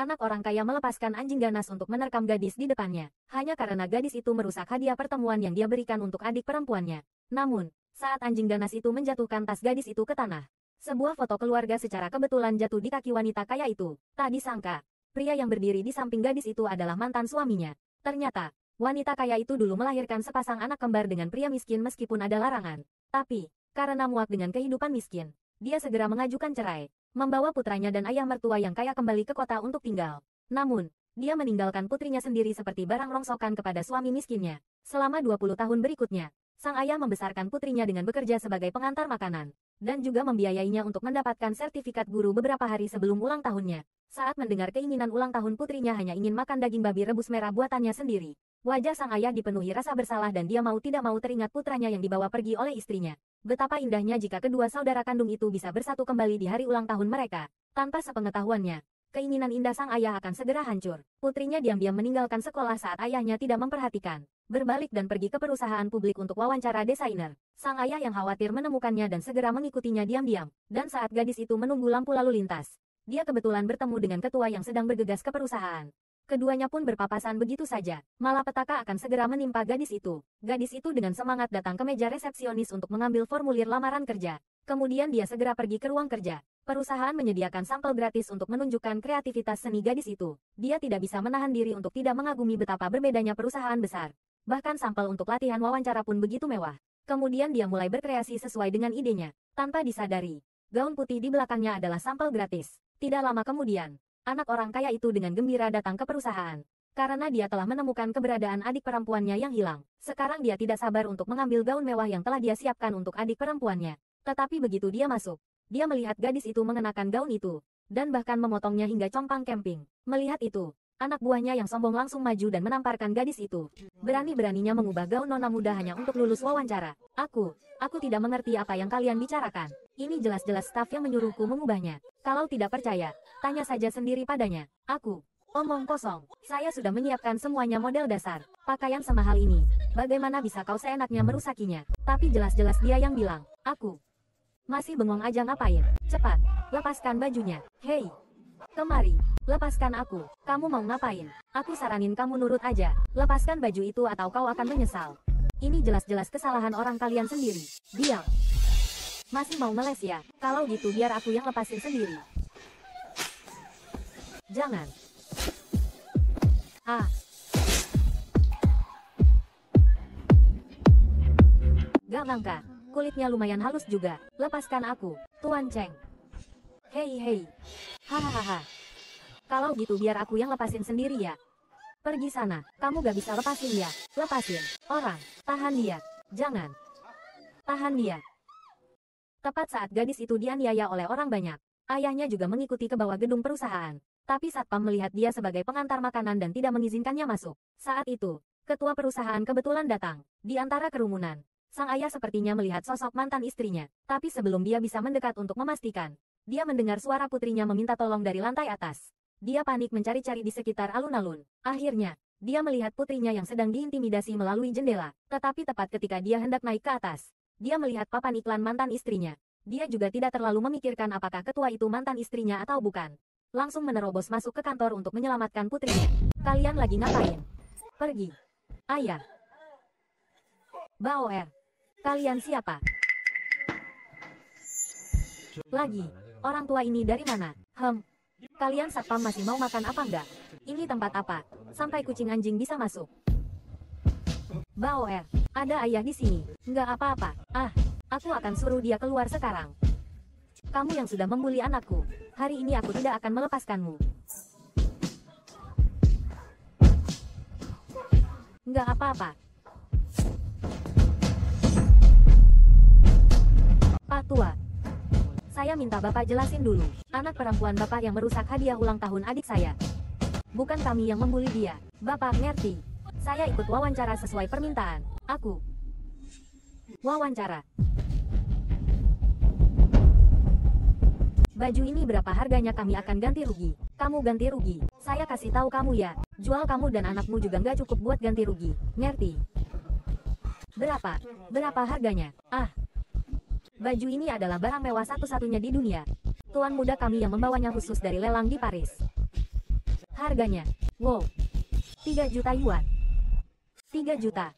Anak orang kaya melepaskan anjing ganas untuk menerkam gadis di depannya, hanya karena gadis itu merusak hadiah pertemuan yang dia berikan untuk adik perempuannya. Namun, saat anjing ganas itu menjatuhkan tas gadis itu ke tanah, sebuah foto keluarga secara kebetulan jatuh di kaki wanita kaya itu. Tak disangka, pria yang berdiri di samping gadis itu adalah mantan suaminya. Ternyata, wanita kaya itu dulu melahirkan sepasang anak kembar dengan pria miskin meskipun ada larangan. Tapi, karena muak dengan kehidupan miskin, dia segera mengajukan cerai membawa putranya dan ayah mertua yang kaya kembali ke kota untuk tinggal. Namun, dia meninggalkan putrinya sendiri seperti barang rongsokan kepada suami miskinnya. Selama 20 tahun berikutnya, sang ayah membesarkan putrinya dengan bekerja sebagai pengantar makanan, dan juga membiayainya untuk mendapatkan sertifikat guru beberapa hari sebelum ulang tahunnya. Saat mendengar keinginan ulang tahun putrinya hanya ingin makan daging babi rebus merah buatannya sendiri, wajah sang ayah dipenuhi rasa bersalah dan dia mau tidak mau teringat putranya yang dibawa pergi oleh istrinya. Betapa indahnya jika kedua saudara kandung itu bisa bersatu kembali di hari ulang tahun mereka. Tanpa sepengetahuannya, keinginan indah sang ayah akan segera hancur. Putrinya diam-diam meninggalkan sekolah saat ayahnya tidak memperhatikan. Berbalik dan pergi ke perusahaan publik untuk wawancara desainer. Sang ayah yang khawatir menemukannya dan segera mengikutinya diam-diam. Dan saat gadis itu menunggu lampu lalu lintas, dia kebetulan bertemu dengan ketua yang sedang bergegas ke perusahaan. Keduanya pun berpapasan begitu saja. Malapetaka akan segera menimpa gadis itu. Gadis itu dengan semangat datang ke meja resepsionis untuk mengambil formulir lamaran kerja. Kemudian dia segera pergi ke ruang kerja. Perusahaan menyediakan sampel gratis untuk menunjukkan kreativitas seni gadis itu. Dia tidak bisa menahan diri untuk tidak mengagumi betapa berbedanya perusahaan besar. Bahkan sampel untuk latihan wawancara pun begitu mewah. Kemudian dia mulai berkreasi sesuai dengan idenya. Tanpa disadari, gaun putih di belakangnya adalah sampel gratis. Tidak lama kemudian, Anak orang kaya itu dengan gembira datang ke perusahaan. Karena dia telah menemukan keberadaan adik perempuannya yang hilang. Sekarang dia tidak sabar untuk mengambil gaun mewah yang telah dia siapkan untuk adik perempuannya. Tetapi begitu dia masuk, dia melihat gadis itu mengenakan gaun itu. Dan bahkan memotongnya hingga compang camping. Melihat itu, anak buahnya yang sombong langsung maju dan menamparkan gadis itu. Berani-beraninya mengubah gaun nona muda hanya untuk lulus wawancara. Aku, aku tidak mengerti apa yang kalian bicarakan. Ini jelas-jelas staf yang menyuruhku mengubahnya. Kalau tidak percaya, Tanya saja sendiri padanya. Aku. Omong kosong. Saya sudah menyiapkan semuanya model dasar. Pakaian semahal ini. Bagaimana bisa kau seenaknya merusakinya? Tapi jelas-jelas dia yang bilang. Aku. Masih bengong aja ngapain? Cepat. Lepaskan bajunya. Hei. Kemari. Lepaskan aku. Kamu mau ngapain? Aku saranin kamu nurut aja. Lepaskan baju itu atau kau akan menyesal. Ini jelas-jelas kesalahan orang kalian sendiri. Diam. Masih mau meles ya? Kalau gitu biar aku yang lepasin sendiri. Jangan. Ah. Gak langka. Kulitnya lumayan halus juga. Lepaskan aku, Tuan Cheng. Hei hei. Hahaha. Kalau gitu biar aku yang lepasin sendiri ya. Pergi sana. Kamu gak bisa lepasin ya. Lepasin. Orang. Tahan dia. Jangan. Tahan dia. Tepat saat gadis itu dianiaya oleh orang banyak, ayahnya juga mengikuti ke bawah gedung perusahaan. Tapi Satpam melihat dia sebagai pengantar makanan dan tidak mengizinkannya masuk. Saat itu, ketua perusahaan kebetulan datang. Di antara kerumunan, sang ayah sepertinya melihat sosok mantan istrinya. Tapi sebelum dia bisa mendekat untuk memastikan, dia mendengar suara putrinya meminta tolong dari lantai atas. Dia panik mencari-cari di sekitar alun-alun. Akhirnya, dia melihat putrinya yang sedang diintimidasi melalui jendela. Tetapi tepat ketika dia hendak naik ke atas, dia melihat papan iklan mantan istrinya. Dia juga tidak terlalu memikirkan apakah ketua itu mantan istrinya atau bukan langsung menerobos masuk ke kantor untuk menyelamatkan putrinya. Kalian lagi ngapain? Pergi. Ayah. Baoer. Kalian siapa? Lagi. Orang tua ini dari mana? Hem. Kalian satpam masih mau makan apa enggak? Ini tempat apa? Sampai kucing anjing bisa masuk. Baoer. Ada ayah di sini. Enggak apa-apa. Ah. Aku akan suruh dia keluar sekarang. Kamu yang sudah membuli anakku. Hari ini aku tidak akan melepaskanmu. Enggak apa-apa. Pak Tua. Saya minta Bapak jelasin dulu. Anak perempuan Bapak yang merusak hadiah ulang tahun adik saya. Bukan kami yang membuli dia. Bapak ngerti. Saya ikut wawancara sesuai permintaan. Aku. Wawancara. Baju ini berapa harganya kami akan ganti rugi. Kamu ganti rugi. Saya kasih tahu kamu ya. Jual kamu dan anakmu juga nggak cukup buat ganti rugi. Ngerti? Berapa? Berapa harganya? Ah. Baju ini adalah barang mewah satu-satunya di dunia. Tuan muda kami yang membawanya khusus dari lelang di Paris. Harganya. Wow. 3 juta yuan. 3 juta.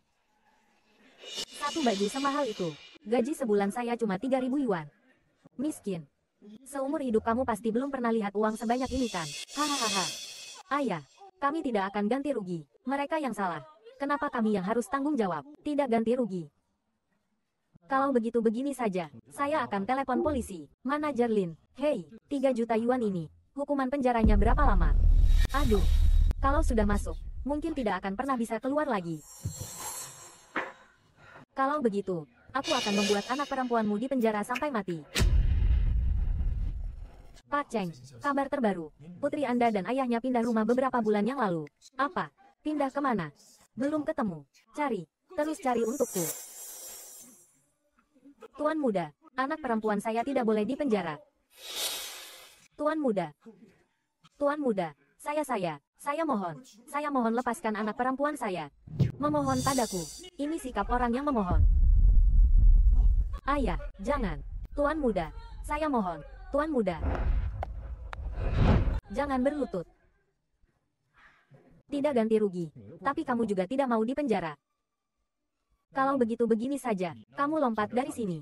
Satu baju semahal itu. Gaji sebulan saya cuma 3000 yuan. Miskin. Seumur hidup kamu pasti belum pernah lihat uang sebanyak ini kan? Hahaha. Ayah, kami tidak akan ganti rugi. Mereka yang salah. Kenapa kami yang harus tanggung jawab? Tidak ganti rugi. Kalau begitu begini saja, saya akan telepon polisi. Manajer Lin, hei, 3 juta yuan ini, hukuman penjaranya berapa lama? Aduh, kalau sudah masuk, mungkin tidak akan pernah bisa keluar lagi. Kalau begitu, aku akan membuat anak perempuanmu di penjara sampai mati. Pak Cheng, kabar terbaru. Putri Anda dan ayahnya pindah rumah beberapa bulan yang lalu. Apa? Pindah ke mana? Belum ketemu. Cari. Terus cari untukku. Tuan muda, anak perempuan saya tidak boleh di penjara. Tuan muda. Tuan muda, saya saya, saya mohon, saya mohon lepaskan anak perempuan saya. Memohon padaku. Ini sikap orang yang memohon. Ayah, jangan. Tuan muda, saya mohon, Tuan muda. Jangan berlutut. Tidak ganti rugi. Tapi kamu juga tidak mau di penjara. Kalau begitu begini saja, kamu lompat dari sini.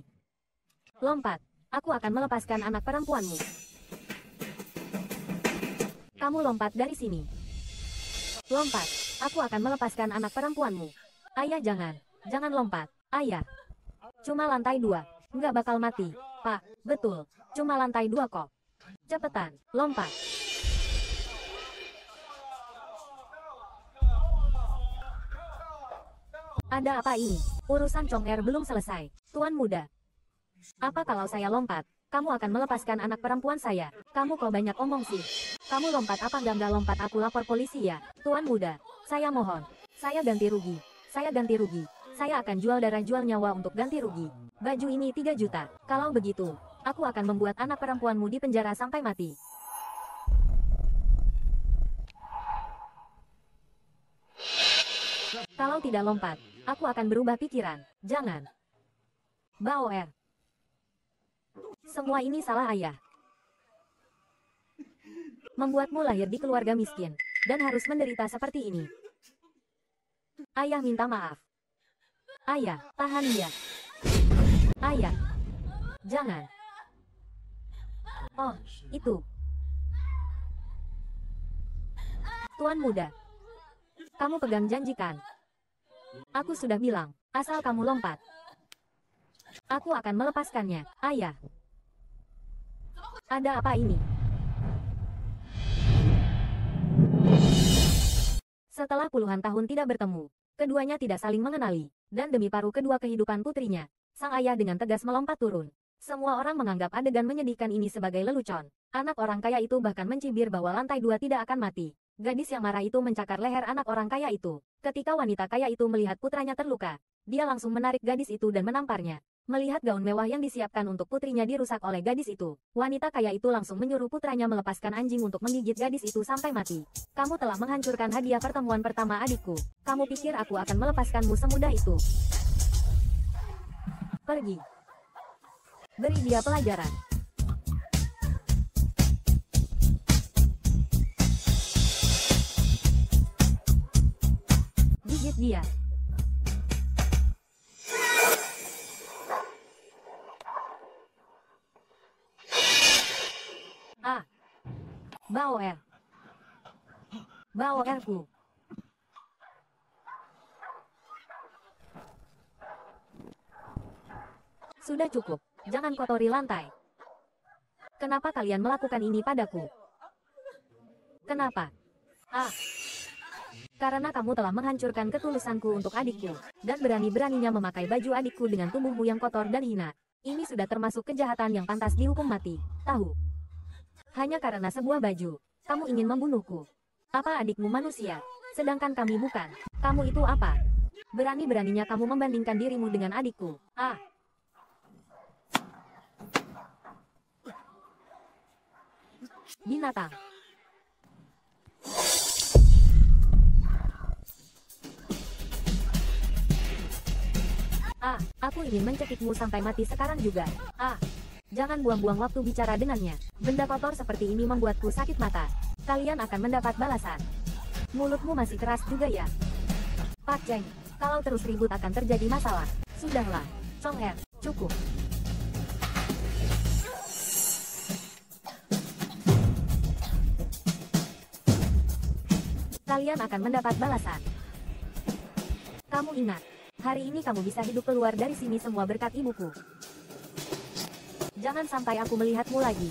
Lompat. Aku akan melepaskan anak perempuanmu. Kamu lompat dari sini. Lompat. Aku akan melepaskan anak perempuanmu. Ayah jangan. Jangan lompat. Ayah. Cuma lantai dua. Nggak bakal mati. Pak, betul. Cuma lantai dua kok. Cepetan, lompat. Ada apa ini? Urusan Chong Er belum selesai. Tuan muda. Apa kalau saya lompat? Kamu akan melepaskan anak perempuan saya. Kamu kok banyak omong sih. Kamu lompat apa nggak nggak lompat aku lapor polisi ya. Tuan muda. Saya mohon. Saya ganti rugi. Saya ganti rugi. Saya akan jual darah jual nyawa untuk ganti rugi. Baju ini 3 juta. Kalau begitu, aku akan membuat anak perempuanmu di penjara sampai mati. Kalau tidak lompat, aku akan berubah pikiran. Jangan. Bao Er. Semua ini salah ayah. Membuatmu lahir di keluarga miskin, dan harus menderita seperti ini. Ayah minta maaf. Ayah, tahan dia. Ayah. Jangan. Oh, itu. Tuan muda. Kamu pegang janji kan? Aku sudah bilang, asal kamu lompat. Aku akan melepaskannya, ayah. Ada apa ini? Setelah puluhan tahun tidak bertemu, keduanya tidak saling mengenali, dan demi paruh kedua kehidupan putrinya, sang ayah dengan tegas melompat turun. Semua orang menganggap adegan menyedihkan ini sebagai lelucon. Anak orang kaya itu bahkan mencibir bahwa lantai dua tidak akan mati. Gadis yang marah itu mencakar leher anak orang kaya itu. Ketika wanita kaya itu melihat putranya terluka, dia langsung menarik gadis itu dan menamparnya. Melihat gaun mewah yang disiapkan untuk putrinya dirusak oleh gadis itu, wanita kaya itu langsung menyuruh putranya melepaskan anjing untuk menggigit gadis itu sampai mati. Kamu telah menghancurkan hadiah pertemuan pertama adikku. Kamu pikir aku akan melepaskanmu semudah itu? Pergi. Beri dia pelajaran. Dia. Ah. Bao er. Bao erku. Sudah cukup. Jangan kotori lantai. Kenapa kalian melakukan ini padaku? Kenapa? Ah. Karena kamu telah menghancurkan ketulusanku untuk adikku, dan berani-beraninya memakai baju adikku dengan tubuhmu yang kotor dan hina. Ini sudah termasuk kejahatan yang pantas dihukum mati. Tahu? Hanya karena sebuah baju, kamu ingin membunuhku. Apa adikmu manusia? Sedangkan kami bukan. Kamu itu apa? Berani-beraninya kamu membandingkan dirimu dengan adikku. Ah. Binatang. Ah, aku ingin mencekikmu sampai mati sekarang juga. Ah, jangan buang-buang waktu bicara dengannya. Benda kotor seperti ini membuatku sakit mata. kalian akan mendapat balasan. Mulutmu masih keras juga ya? Pak Cheng, kalau terus ribut akan terjadi masalah. Sudahlah, Chong Er, cukup. Kalian akan mendapat balasan. Kamu ingat, hari ini kamu bisa hidup keluar dari sini semua berkat ibuku. Jangan sampai aku melihatmu lagi.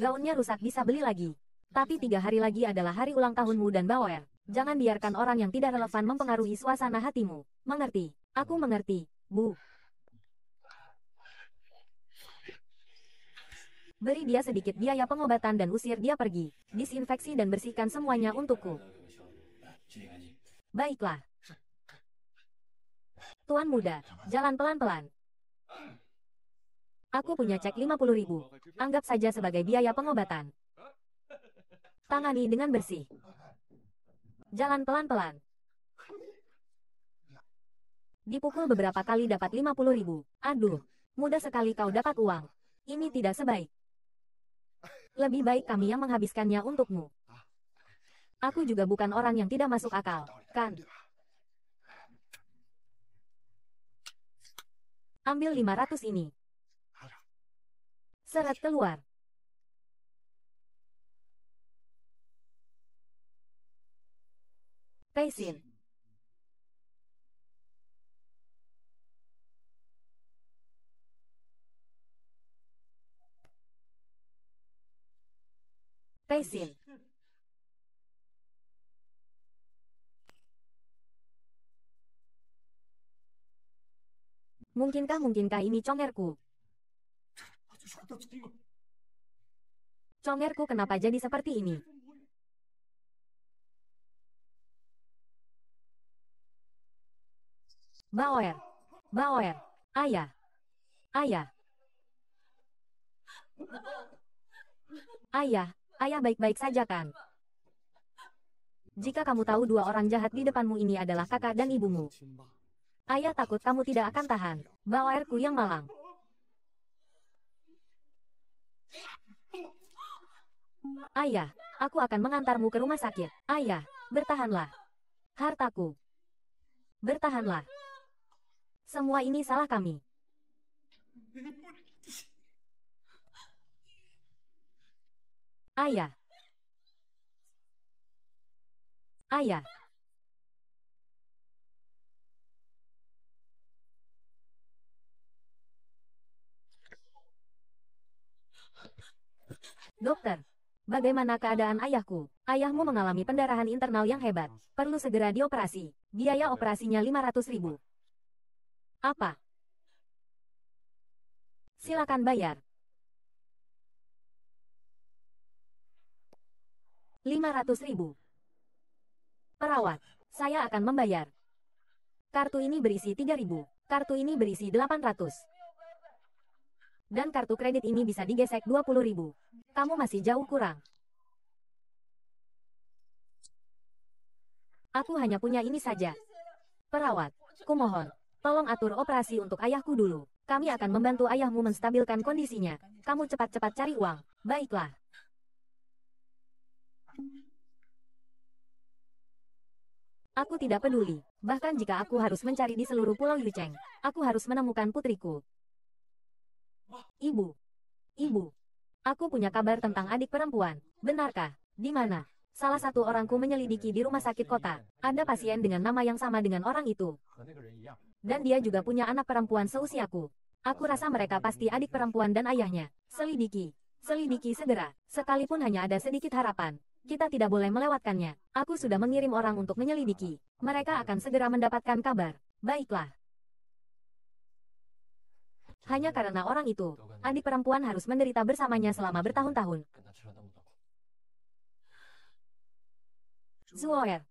Gaunnya rusak bisa beli lagi. Tapi tiga hari lagi adalah hari ulang tahunmu dan Bauer. Jangan biarkan orang yang tidak relevan mempengaruhi suasana hatimu. Mengerti? Aku mengerti, Bu. Beri dia sedikit biaya pengobatan dan usir dia pergi. Disinfeksi dan bersihkan semuanya untukku. Baiklah. Tuan muda, jalan pelan-pelan. Aku punya cek 50 ribu. Anggap saja sebagai biaya pengobatan. Tangani dengan bersih. Jalan pelan-pelan. Dipukul beberapa kali dapat 50 ribu. Aduh, mudah sekali kau dapat uang. Ini tidak sebaik. Lebih baik kami yang menghabiskannya untukmu. Aku juga bukan orang yang tidak masuk akal, kan? Ambil 500 ini. Seret keluar. Paisin. Paisin. Mungkinkah mungkinkah ini congerku? Congerku kenapa jadi seperti ini? Bauer. Bauer. Ayah. Ayah. Ayah. Ayah baik-baik saja kan? Jika kamu tahu dua orang jahat di depanmu ini adalah kakak dan ibumu. Ayah takut kamu tidak akan tahan. Bauerku yang malang. Ayah, aku akan mengantarmu ke rumah sakit. Ayah, bertahanlah. Hartaku. Bertahanlah. Semua ini salah kami. Ayah. Ayah. Dokter, bagaimana keadaan ayahku? Ayahmu mengalami pendarahan internal yang hebat. Perlu segera dioperasi. Biaya operasinya 500 ribu. Apa? Silakan bayar. 500 ribu. Perawat, saya akan membayar. Kartu ini berisi 3000, kartu ini berisi 800. Dan kartu kredit ini bisa digesek 20 ribu. Kamu masih jauh kurang. Aku hanya punya ini saja. Perawat, kumohon, Tolong atur operasi untuk ayahku dulu. Kami akan membantu ayahmu menstabilkan kondisinya. Kamu cepat-cepat cari uang. Baiklah. Aku tidak peduli. Bahkan jika aku harus mencari di seluruh pulau Yucheng, aku harus menemukan putriku. Ibu. Ibu. Aku punya kabar tentang adik perempuan. Benarkah? Di mana? Salah satu orangku menyelidiki di rumah sakit kota. Ada pasien dengan nama yang sama dengan orang itu. Dan dia juga punya anak perempuan seusiaku. Aku rasa mereka pasti adik perempuan dan ayahnya. Selidiki. Selidiki segera. Sekalipun hanya ada sedikit harapan. Kita tidak boleh melewatkannya. Aku sudah mengirim orang untuk menyelidiki. Mereka akan segera mendapatkan kabar. Baiklah. Hanya karena orang itu, adik perempuan harus menderita bersamanya selama bertahun-tahun. Zuoer.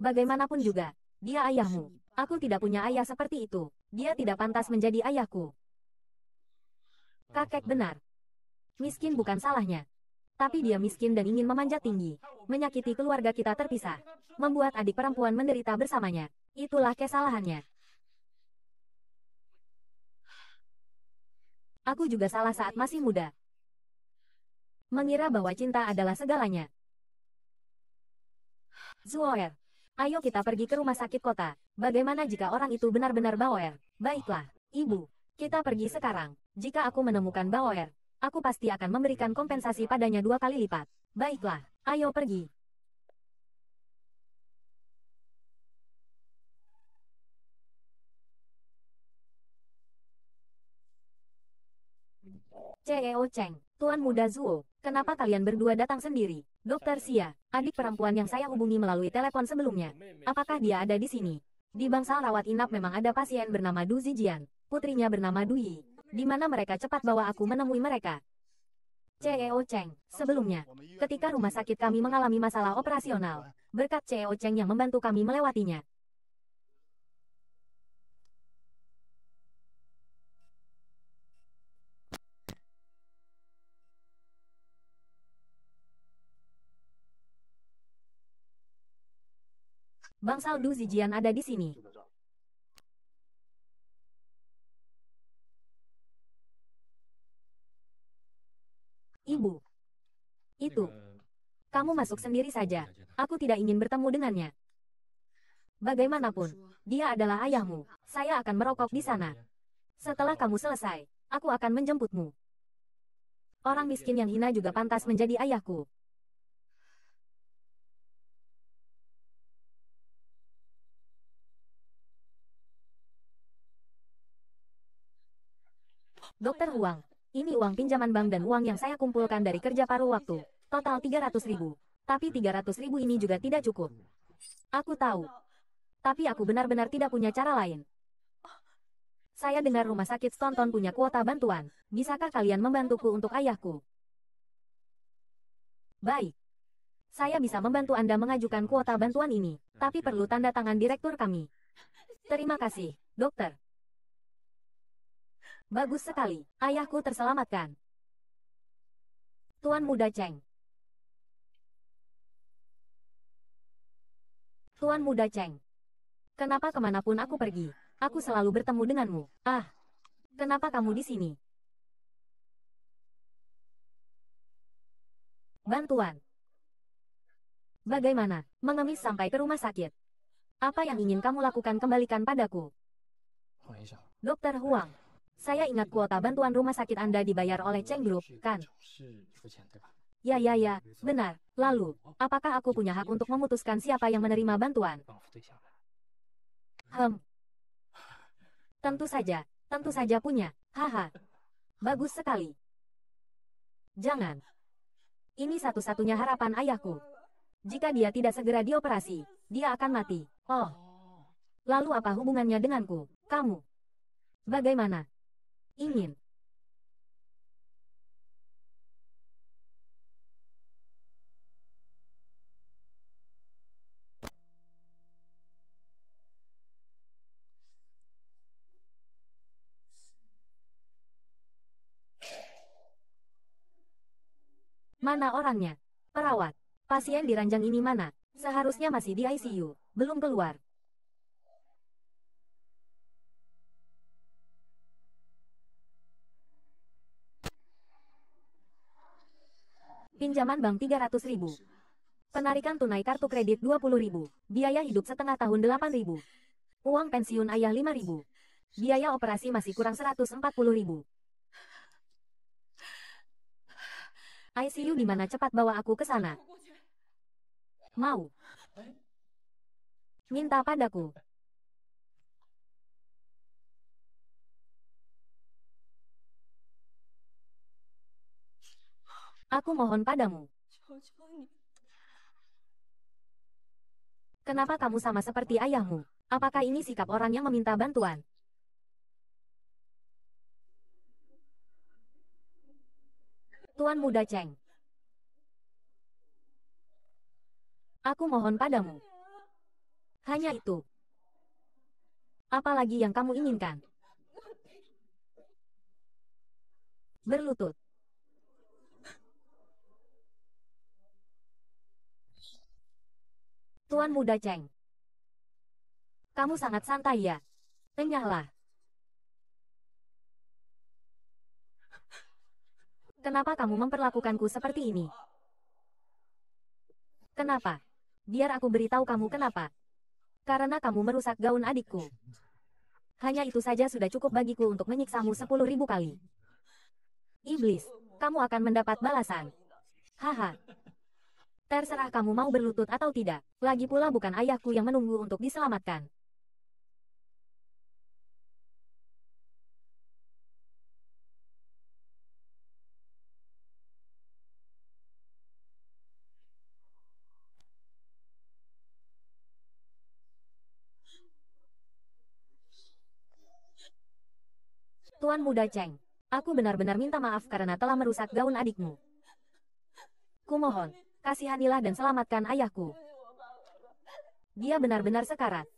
Bagaimanapun juga, dia ayahmu. Aku tidak punya ayah seperti itu. Dia tidak pantas menjadi ayahku. Kakek benar. Miskin bukan salahnya. Tapi dia miskin dan ingin memanjat tinggi. Menyakiti keluarga kita terpisah. Membuat adik perempuan menderita bersamanya. Itulah kesalahannya. Aku juga salah saat masih muda. Mengira bahwa cinta adalah segalanya. Zuoer, ayo kita pergi ke rumah sakit kota. Bagaimana jika orang itu benar-benar Baoer? Baiklah, ibu. Kita pergi sekarang. Jika aku menemukan Baoer, aku pasti akan memberikan kompensasi padanya dua kali lipat. Baiklah, ayo pergi. CEO Cheng, Tuan Muda Zuo, kenapa kalian berdua datang sendiri? Dokter Xia, adik perempuan yang saya hubungi melalui telepon sebelumnya. Apakah dia ada di sini? Di bangsal rawat inap memang ada pasien bernama Du Zijian, putrinya bernama Du Yi. Di mana mereka cepat bawa aku menemui mereka. CEO Cheng, sebelumnya, ketika rumah sakit kami mengalami masalah operasional, berkat CEO Cheng yang membantu kami melewatinya, Bangsal Du Zijian ada di sini. Ibu. Itu. Kamu masuk sendiri saja. Aku tidak ingin bertemu dengannya. Bagaimanapun, dia adalah ayahmu. Saya akan merokok di sana. Setelah kamu selesai, aku akan menjemputmu. Orang miskin yang hina juga pantas menjadi ayahku. Dokter Huang, ini uang pinjaman bank dan uang yang saya kumpulkan dari kerja paruh waktu. Total 300 ribu. Tapi 300 ribu ini juga tidak cukup. Aku tahu. Tapi aku benar-benar tidak punya cara lain. Saya dengar rumah sakit Stonton punya kuota bantuan. Bisakah kalian membantuku untuk ayahku? Baik. Saya bisa membantu Anda mengajukan kuota bantuan ini, tapi perlu tanda tangan direktur kami. Terima kasih, dokter. Bagus sekali, ayahku terselamatkan. Tuan Muda Cheng. Tuan Muda Cheng. Kenapa ke mana pun aku pergi, aku selalu bertemu denganmu. Ah, kenapa kamu di sini? Bantuan. Bagaimana, mengemis sampai ke rumah sakit? Apa yang ingin kamu lakukan kembalikan padaku? Dokter Huang. Saya ingat kuota bantuan rumah sakit Anda dibayar oleh Cheng Group, kan? Ya ya ya, benar. Lalu, apakah aku punya hak untuk memutuskan siapa yang menerima bantuan? Hmm. Tentu saja, tentu saja punya. Haha. Bagus sekali. Jangan. Ini satu-satunya harapan ayahku. Jika dia tidak segera dioperasi, dia akan mati. Oh. Lalu apa hubungannya denganku? Kamu. Bagaimana? Ingin. Mana orangnya? Perawat. Pasien di ranjang ini mana? Seharusnya masih di ICU. Belum keluar. Pinjaman bank 300 ribu. Penarikan tunai kartu kredit 20 ribu. Biaya hidup setengah tahun 8 ribu. Uang pensiun ayah 5 ribu. Biaya operasi masih kurang 140 ribu. ICU di mana cepat bawa aku ke sana. Mau. Minta padaku. Aku mohon padamu. Kenapa kamu sama seperti ayahmu? Apakah ini sikap orang yang meminta bantuan? Tuan Muda Cheng. Aku mohon padamu. Hanya itu. Apalagi yang kamu inginkan? Berlutut. Tuan Muda Cheng. Kamu sangat santai ya. Enyahlah. Kenapa kamu memperlakukanku seperti ini? Kenapa? Biar aku beritahu kamu kenapa. Karena kamu merusak gaun adikku. Hanya itu saja sudah cukup bagiku untuk menyiksamu sepuluh ribu kali. Iblis, kamu akan mendapat balasan. Haha. Terserah kamu mau berlutut atau tidak. Lagi pula bukan ayahku yang menunggu untuk diselamatkan. Tuan Muda Cheng, aku benar-benar minta maaf karena telah merusak gaun adikmu. Kumohon, Kasihanilah dan selamatkan ayahku. Dia benar-benar sekarat.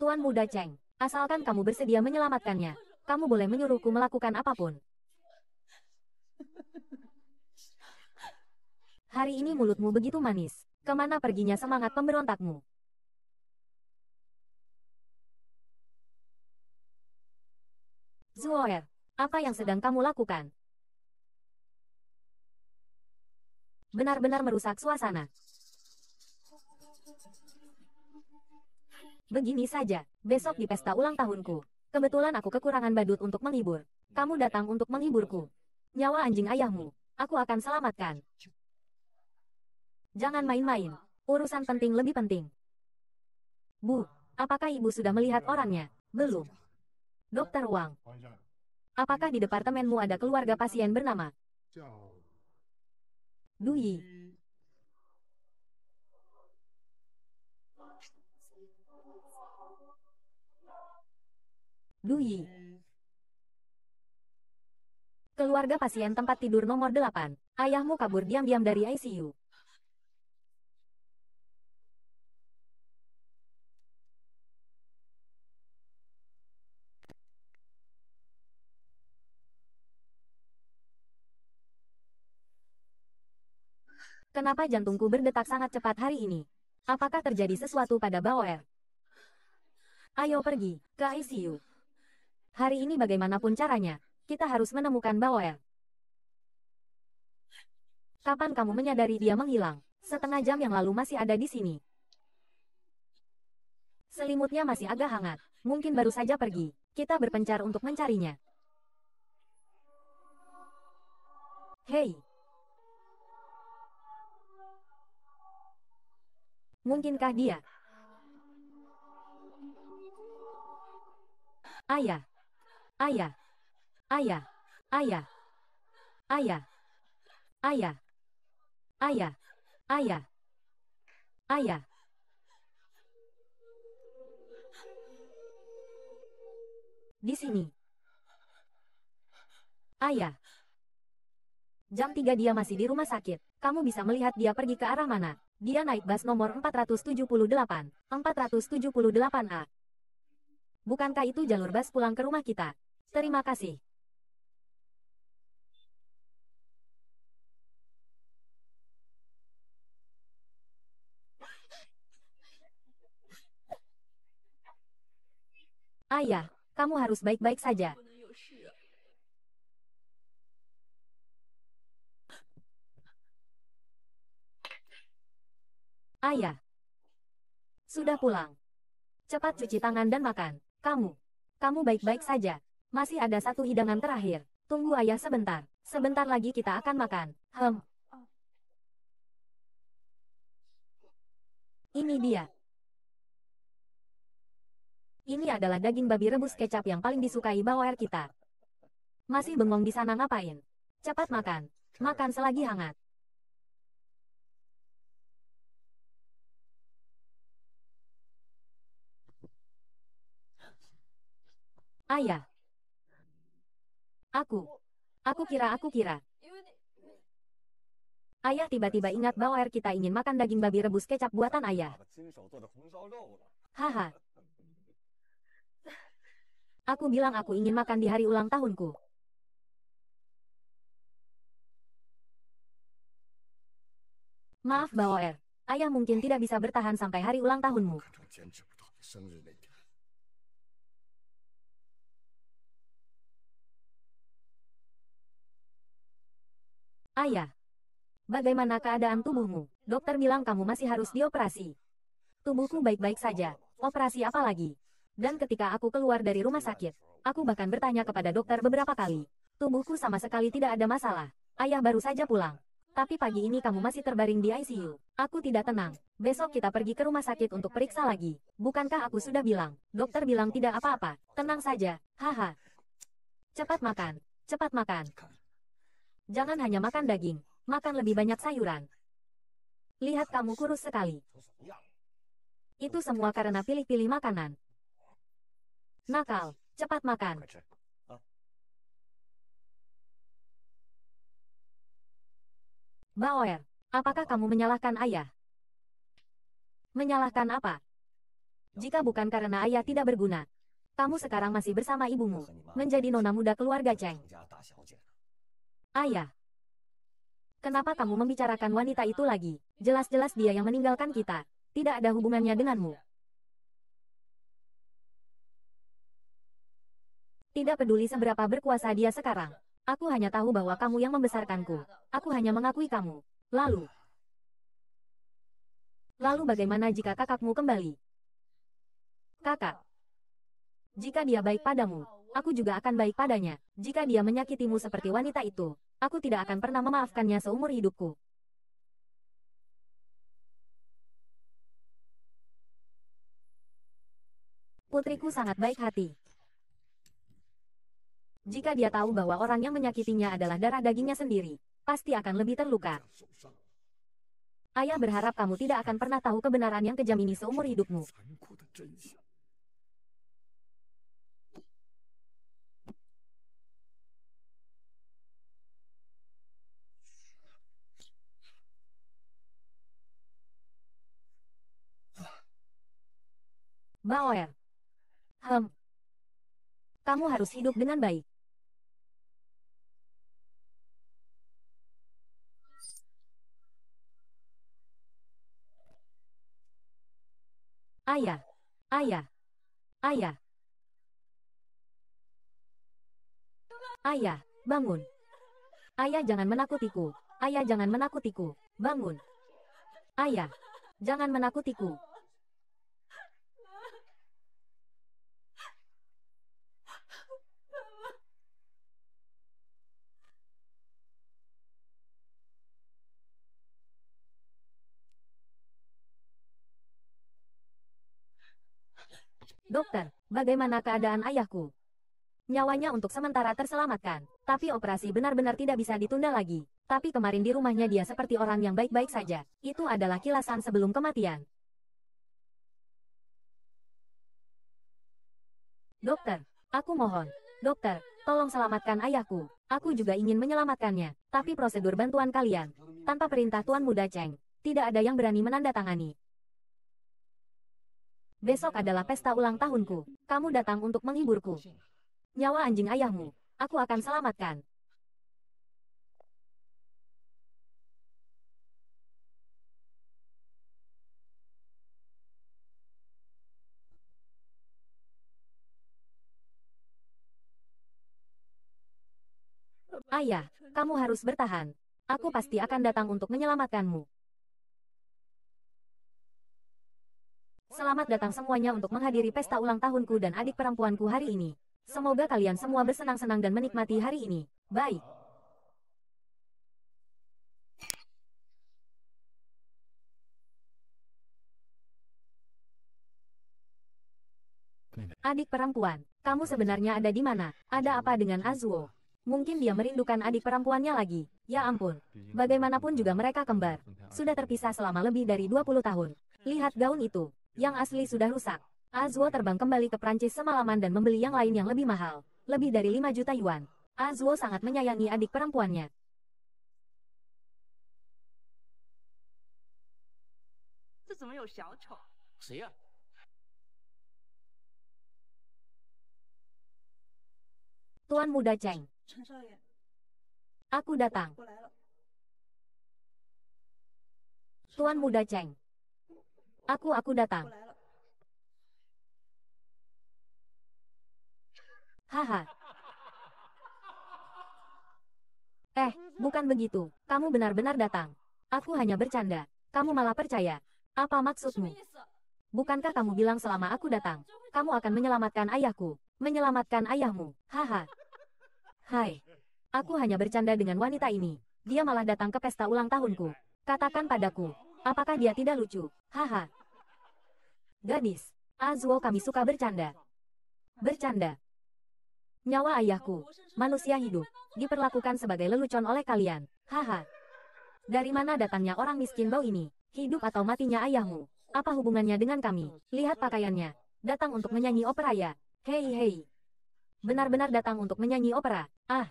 Tuan Muda Cheng, asalkan kamu bersedia menyelamatkannya, kamu boleh menyuruhku melakukan apa pun. Hari ini mulutmu begitu manis. Ke mana perginya semangat pemberontakmu? Zuoer, apa yang sedang kamu lakukan? Benar-benar merusak suasana. Begini saja, besok di pesta ulang tahunku. Kebetulan aku kekurangan badut untuk menghibur. Kamu datang untuk menghiburku. Nyawa anjing ayahmu, aku akan selamatkan. Jangan main-main. Urusan penting lebih penting. Bu, apakah ibu sudah melihat orangnya? Belum. Dokter Wang. Apakah di departemenmu ada keluarga pasien bernama Dui. Dui. Keluarga pasien tempat tidur nomor 8. Ayahmu kabur diam-diam dari ICU. Kenapa jantungku berdetak sangat cepat hari ini? Apakah terjadi sesuatu pada Bauer? Ayo pergi, ke ICU. Hari ini bagaimanapun caranya, kita harus menemukan Bauer. Kapan kamu menyadari dia menghilang? Setengah jam yang lalu masih ada di sini. Selimutnya masih agak hangat. Mungkin baru saja pergi. Kita berpencar untuk mencarinya. Hei, Mungkinkah dia? Ayah. Ayah. Ayah. Ayah. Ayah. Ayah. Ayah. Ayah. Ayah. Di sini. Ayah. Jam 3 dia masih di rumah sakit. Kamu bisa melihat dia pergi ke arah mana. Dia naik bus nomor 478. 478A. Bukankah itu jalur bus pulang ke rumah kita? Terima kasih. Ayah, kamu harus baik-baik saja. Ayah. Sudah pulang. Cepat cuci tangan dan makan. Kamu. Kamu baik-baik saja. Masih ada satu hidangan terakhir. Tunggu ayah sebentar. Sebentar lagi kita akan makan. Hem. Ini dia. Ini adalah daging babi rebus kecap yang paling disukai bawah kita. Masih bengong di sana ngapain? Cepat makan. Makan selagi hangat. Ayah. Aku. Aku kira aku kira. Ayah tiba-tiba ingat bahwa kita ingin makan daging babi rebus kecap buatan ayah. Haha. Aku bilang aku ingin makan di hari ulang tahunku. Maaf Baoer, ayah mungkin tidak bisa bertahan sampai hari ulang tahunmu. Ayah, bagaimana keadaan tubuhmu? Dokter bilang kamu masih harus dioperasi. Tubuhku baik-baik saja. Operasi apa lagi? Dan ketika aku keluar dari rumah sakit, aku bahkan bertanya kepada dokter beberapa kali. Tubuhku sama sekali tidak ada masalah. Ayah baru saja pulang. Tapi pagi ini kamu masih terbaring di ICU. Aku tidak tenang. Besok kita pergi ke rumah sakit untuk periksa lagi. Bukankah aku sudah bilang? Dokter bilang tidak apa-apa. Tenang saja. Haha. Cepat makan. Cepat makan. Jangan hanya makan daging, makan lebih banyak sayuran. Lihat kamu kurus sekali. Itu semua karena pilih-pilih makanan. Nakal, cepat makan. Bauer, apakah kamu menyalahkan ayah? Menyalahkan apa? Jika bukan karena ayah tidak berguna, kamu sekarang masih bersama ibumu, menjadi nona muda keluarga Cheng. Ayah. Kenapa kamu membicarakan wanita itu lagi? Jelas-jelas dia yang meninggalkan kita. Tidak ada hubungannya denganmu. Tidak peduli seberapa berkuasa dia sekarang. Aku hanya tahu bahwa kamu yang membesarkanku. Aku hanya mengakui kamu. Lalu. Lalu bagaimana jika kakakmu kembali? Kakak. Jika dia baik padamu, aku juga akan baik padanya. Jika dia menyakitimu seperti wanita itu, aku tidak akan pernah memaafkannya seumur hidupku. Putriku sangat baik hati. Jika dia tahu bahwa orang yang menyakitinya adalah darah dagingnya sendiri, pasti akan lebih terluka. Ayah berharap kamu tidak akan pernah tahu kebenaran yang kejam ini seumur hidupmu. Bauer. Hem. Kamu harus hidup dengan baik. Ayah. Ayah. Ayah. Ayah, bangun. Ayah jangan menakutiku. Ayah jangan menakutiku. Bangun. Ayah, jangan menakutiku. Dokter, bagaimana keadaan ayahku? Nyawanya untuk sementara terselamatkan, tapi operasi benar-benar tidak bisa ditunda lagi. Tapi kemarin di rumahnya dia seperti orang yang baik-baik saja. Itu adalah kilasan sebelum kematian. Dokter, aku mohon. Dokter, tolong selamatkan ayahku. Aku juga ingin menyelamatkannya. Tapi prosedur bantuan kalian, tanpa perintah Tuan Muda Cheng, tidak ada yang berani menandatangani. Besok adalah pesta ulang tahunku. Kamu datang untuk menghiburku. Nyawa anjing ayahmu, aku akan selamatkan. Ayah, kamu harus bertahan. Aku pasti akan datang untuk menyelamatkanmu. Selamat datang semuanya untuk menghadiri pesta ulang tahunku dan adik perempuanku hari ini. Semoga kalian semua bersenang-senang dan menikmati hari ini. Baik. Adik perempuan, kamu sebenarnya ada di mana? Ada apa dengan Azuo? Mungkin dia merindukan adik perempuannya lagi. Ya ampun, bagaimanapun juga mereka kembar. Sudah terpisah selama lebih dari 20 tahun. Lihat gaun itu, yang asli sudah rusak. Azuo terbang kembali ke Prancis semalaman dan membeli yang lain yang lebih mahal. Lebih dari 5 juta yuan. Azuo sangat menyayangi adik perempuannya. Tuan muda Cheng. Aku datang. Tuan muda Cheng. Aku aku datang. Haha. Eh, bukan begitu. Kamu benar-benar datang. Aku hanya bercanda. Kamu malah percaya. Apa maksudmu? Bukankah kamu bilang selama aku datang, kamu akan menyelamatkan ayahku, menyelamatkan ayahmu, haha. Hai, aku hanya bercanda dengan wanita ini. Dia malah datang ke pesta ulang tahunku. Katakan padaku, apakah dia tidak lucu, haha. Gadis, Azuo kami suka bercanda. Bercanda. Nyawa ayahku, manusia hidup, diperlakukan sebagai lelucon oleh kalian. Haha. Dari mana datangnya orang miskin bau ini? Hidup atau matinya ayahmu? Apa hubungannya dengan kami? Lihat pakaiannya. Datang untuk menyanyi opera ya. Hei hei. Benar-benar datang untuk menyanyi opera. Ah.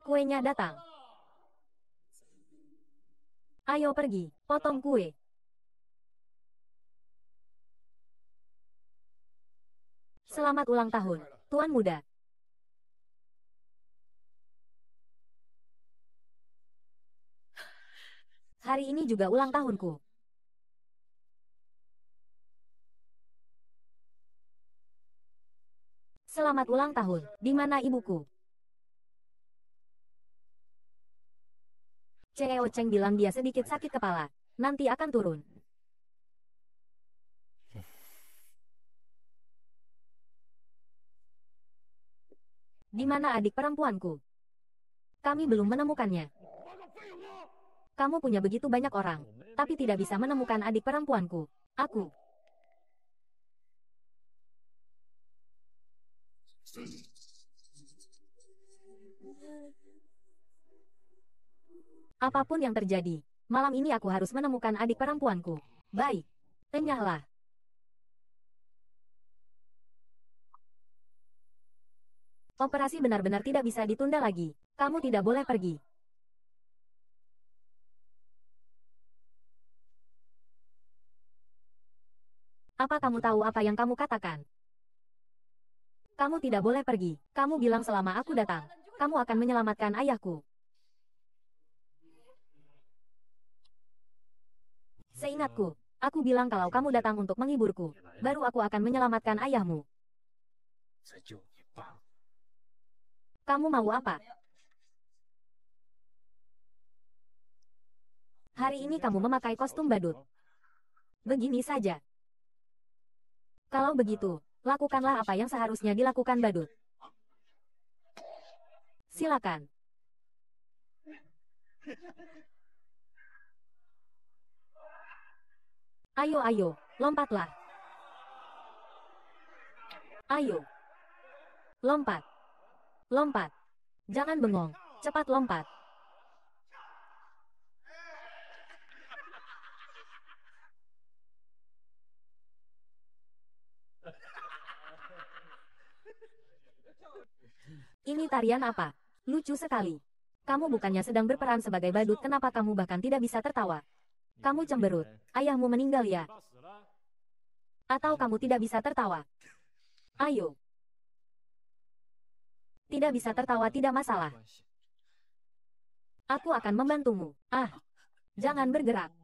Kuenya datang. Ayo pergi, potong kue. Selamat ulang tahun, Tuan Muda. Hari ini juga ulang tahunku. Selamat ulang tahun. Di mana ibuku? Ceo Cheng bilang dia sedikit sakit kepala. Nanti akan turun. Di mana adik perempuanku? Kami belum menemukannya. Kamu punya begitu banyak orang, tapi tidak bisa menemukan adik perempuanku. Aku. Apa pun yang terjadi, malam ini aku harus menemukan adik perempuanku. Baik. Enyahlah. Operasi benar-benar tidak bisa ditunda lagi. Kamu tidak boleh pergi. Apa kamu tahu apa yang kamu katakan? Kamu tidak boleh pergi. Kamu bilang selama aku datang, kamu akan menyelamatkan ayahku. Seingatku, aku bilang kalau kamu datang untuk menghiburku, baru aku akan menyelamatkan ayahmu. Kamu mau apa? Hari ini kamu memakai kostum badut. Begini saja. Kalau begitu, lakukanlah apa yang seharusnya dilakukan badut. Silakan. Ayo, ayo, lompatlah. Ayo. Lompat. Lompat. Jangan bengong. Cepat lompat. Ini tarian apa? Lucu sekali. Kamu bukannya sedang berperan sebagai badut, kenapa kamu bahkan tidak bisa tertawa? Kamu cemberut. Ayahmu meninggal ya? Atau kamu tidak bisa tertawa? Ayo. Tidak bisa tertawa tidak masalah. Aku akan membantumu. Ah, jangan bergerak.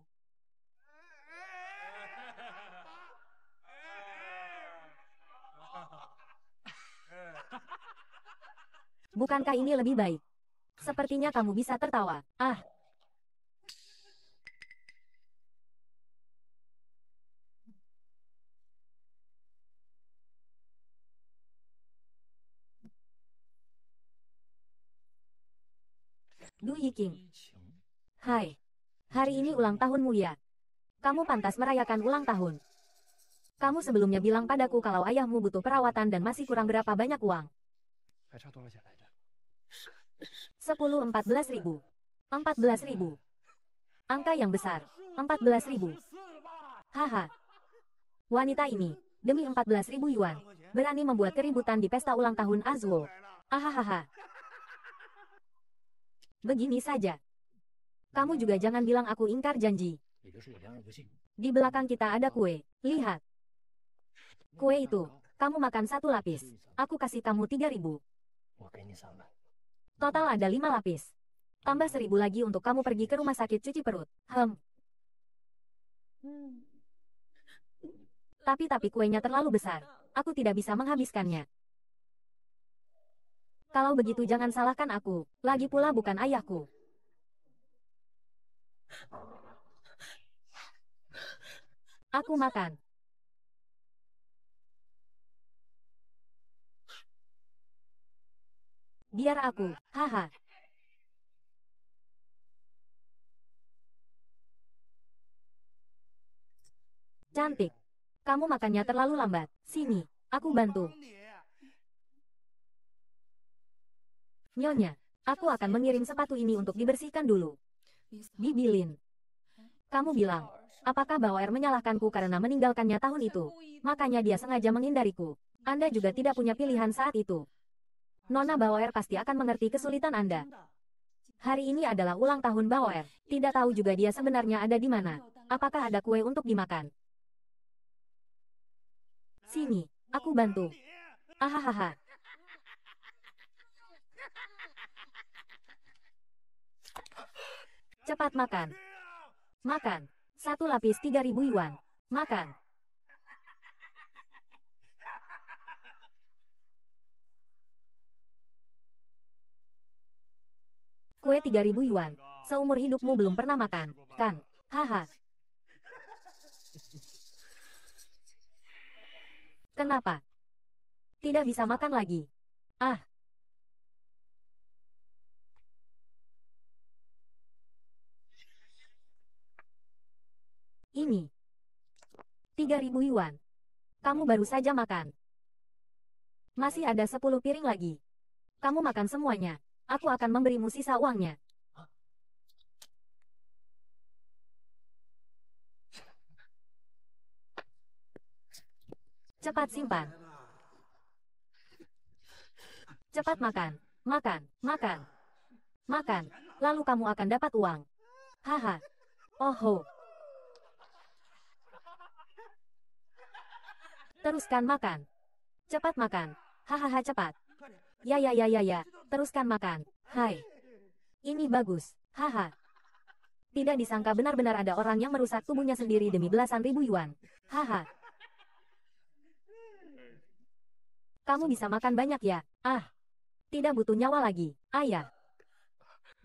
Bukankah ini lebih baik? Sepertinya kamu bisa tertawa. Ah, Du Yiking. Hai. Hari ini ulang tahunmu ya. Kamu pantas merayakan ulang tahun. Kamu sebelumnya bilang padaku kalau ayahmu butuh perawatan dan masih kurang berapa banyak uang. 10 14 ribu. 14 ribu. Angka yang besar. 14 ribu. Haha. Wanita ini, demi 14 ribu yuan, berani membuat keributan di pesta ulang tahun Azwo. Ahahaha. Begini saja. Kamu juga jangan bilang aku ingkar janji. Di belakang kita ada kue. Lihat. Kue itu. Kamu makan satu lapis. Aku kasih kamu tiga ribu. Total ada lima lapis. Tambah seribu lagi untuk kamu pergi ke rumah sakit cuci perut. Hmm. Tapi-tapi kuenya terlalu besar. Aku tidak bisa menghabiskannya. Kalau begitu jangan salahkan aku. Lagi pula bukan ayahku. Aku makan. Biar aku, haha. Cantik. Kamu makannya terlalu lambat. Sini, aku bantu. Nyonya, aku akan mengirim sepatu ini untuk dibersihkan dulu. Bibilin. Kamu bilang, apakah Bauer menyalahkanku karena meninggalkannya tahun itu? Makanya dia sengaja menghindariku. Anda juga tidak punya pilihan saat itu. Nona Bauer pasti akan mengerti kesulitan Anda. Hari ini adalah ulang tahun Bauer. Tidak tahu juga dia sebenarnya ada di mana. Apakah ada kue untuk dimakan? Sini, aku bantu. Ahahaha. Cepat makan. Makan. Satu lapis 3000 yuan. Makan. Kue 3000 yuan. Seumur hidupmu belum pernah makan, kan? Haha. Kenapa? Tidak bisa makan lagi. Ah. Ini. 3000 yuan. Kamu baru saja makan. Masih ada 10 piring lagi. Kamu makan semuanya. Aku akan memberimu sisa uangnya. Cepat simpan. Cepat makan. Makan. Makan. Makan. Lalu kamu akan dapat uang. Haha. Oho. Teruskan makan. Cepat makan. Hahaha cepat. Ya ya ya ya ya. Teruskan makan. Hai. Ini bagus. Haha. Tidak disangka benar-benar ada orang yang merusak tubuhnya sendiri demi belasan ribu yuan. Haha. Kamu bisa makan banyak ya? Ah. Tidak butuh nyawa lagi. Ayah.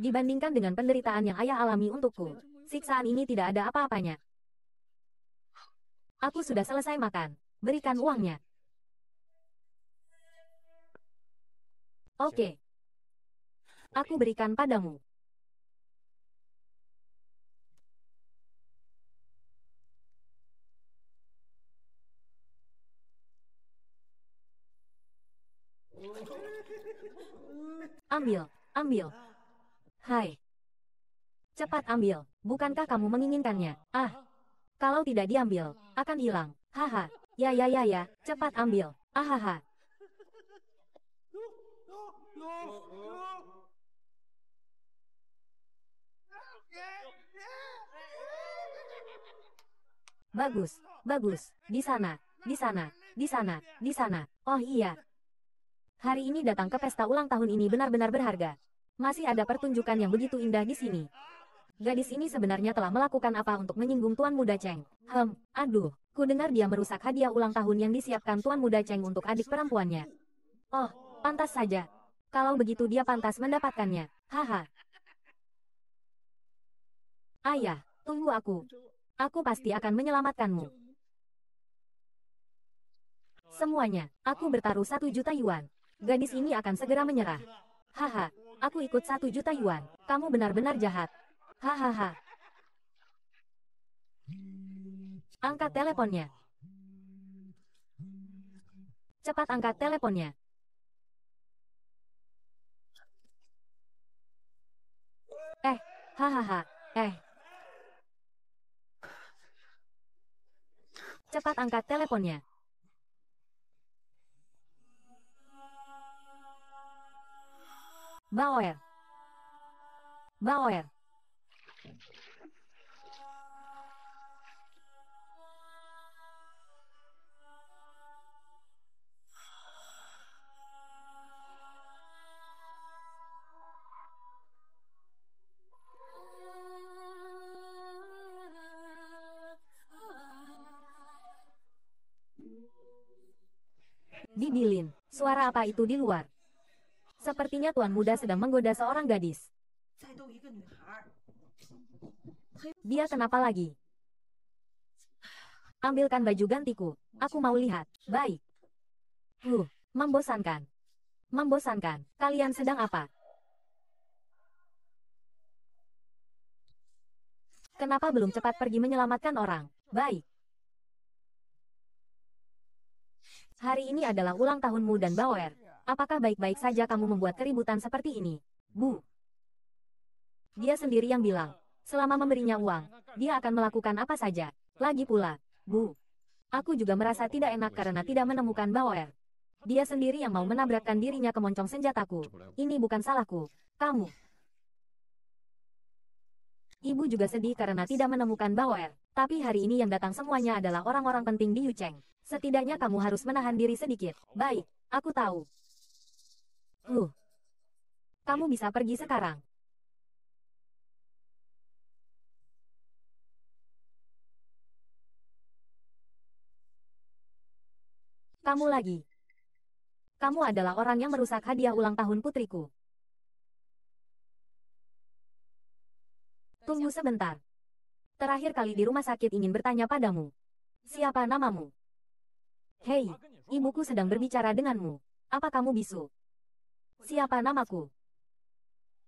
Dibandingkan dengan penderitaan yang ayah alami untukku, siksaan ini tidak ada apa-apanya. Aku sudah selesai makan. Berikan uangnya. Oke. Aku berikan padamu. Ambil, ambil. Hai. Cepat ambil, bukankah kamu menginginkannya? Ah. Kalau tidak diambil, akan hilang. Haha. Ya ya ya ya, cepat ambil. Ahaha. Bagus, bagus. Di sana, di sana, di sana, di sana. Oh iya. Hari ini datang ke pesta ulang tahun ini benar-benar berharga. Masih ada pertunjukan yang begitu indah di sini. Gadis ini sebenarnya telah melakukan apa untuk menyinggung Tuan Muda Cheng? Hem, aduh, ku dengar dia merusak hadiah ulang tahun yang disiapkan Tuan Muda Cheng untuk adik perempuannya. Oh, pantas saja. Kalau begitu dia pantas mendapatkannya. Haha. Ayah, tunggu aku. Aku pasti akan menyelamatkanmu. Semuanya, aku bertaruh satu juta yuan. Gadis ini akan segera menyerah. Haha, aku ikut satu juta yuan. Kamu benar-benar jahat. Hahaha. Angkat teleponnya. Cepat angkat teleponnya. Eh, hahaha, eh. Cepat angkat teleponnya. Bauer. Bauer. Suara apa itu di luar? Sepertinya tuan muda sedang menggoda seorang gadis. Dia kenapa lagi? Ambilkan baju gantiku. Aku mau lihat. Baik. Huh, membosankan. Membosankan. Kalian sedang apa? Kenapa belum cepat pergi menyelamatkan orang? Baik. Hari ini adalah ulang tahunmu dan Bauer. Apakah baik-baik saja kamu membuat keributan seperti ini? Bu. Dia sendiri yang bilang, selama memberinya uang, dia akan melakukan apa saja. Lagi pula, Bu. Aku juga merasa tidak enak karena tidak menemukan Bauer. Dia sendiri yang mau menabrakkan dirinya ke moncong senjataku. Ini bukan salahku. Kamu. Ibu juga sedih karena tidak menemukan Bauer. Tapi hari ini yang datang semuanya adalah orang-orang penting di Yucheng. Setidaknya kamu harus menahan diri sedikit. Baik, aku tahu. Uh. Kamu bisa pergi sekarang. Kamu lagi. Kamu adalah orang yang merusak hadiah ulang tahun putriku. Tunggu sebentar. Terakhir kali di rumah sakit ingin bertanya padamu. Siapa namamu? Hei, ibuku sedang berbicara denganmu. Apa kamu bisu? Siapa namaku?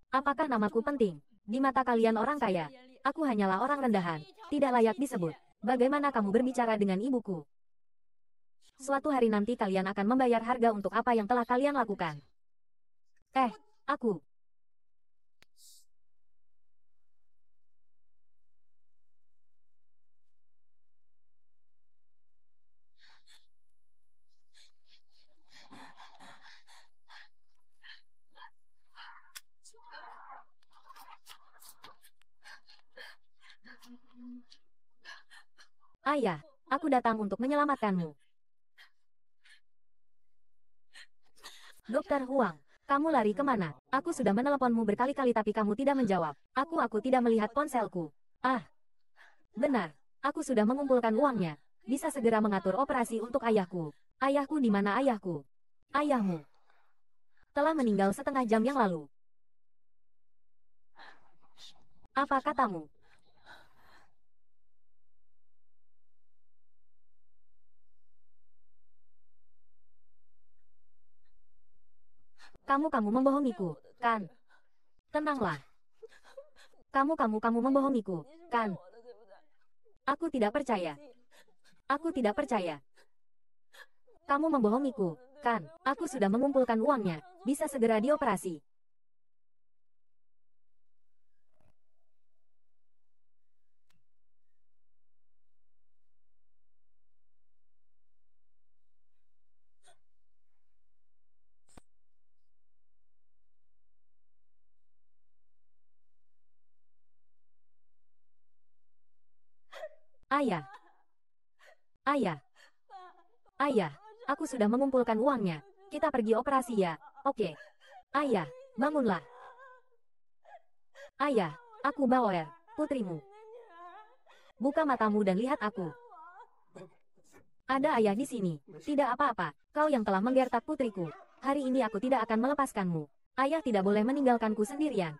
Apakah namaku penting? Di mata kalian orang kaya, aku hanyalah orang rendahan, tidak layak disebut. Bagaimana kamu berbicara dengan ibuku? Suatu hari nanti kalian akan membayar harga untuk apa yang telah kalian lakukan. Eh, aku. Ayah, aku datang untuk menyelamatkanmu. Dokter Huang, kamu lari ke mana? Aku sudah meneleponmu berkali-kali tapi kamu tidak menjawab. Aku aku tidak melihat ponselku. Ah, benar. Aku sudah mengumpulkan uangnya. Bisa segera mengatur operasi untuk ayahku. Ayahku di mana ayahku? Ayahmu. Telah meninggal setengah jam yang lalu. Apa katamu? Kamu-kamu membohongiku, kan? Tenanglah. Kamu-kamu kamu membohongiku, kan? Aku tidak percaya. Aku tidak percaya. Kamu membohongiku, kan? Aku sudah mengumpulkan uangnya. Bisa segera dioperasi. Ayah. Ayah. Ayah, aku sudah mengumpulkan uangnya. Kita pergi operasi ya. Oke. Ayah, bangunlah. Ayah, aku Bauer, putrimu. Buka matamu dan lihat aku. Ada ayah di sini. Tidak apa-apa. Kau yang telah menggertak putriku. Hari ini aku tidak akan melepaskanmu. Ayah tidak boleh meninggalkanku sendirian.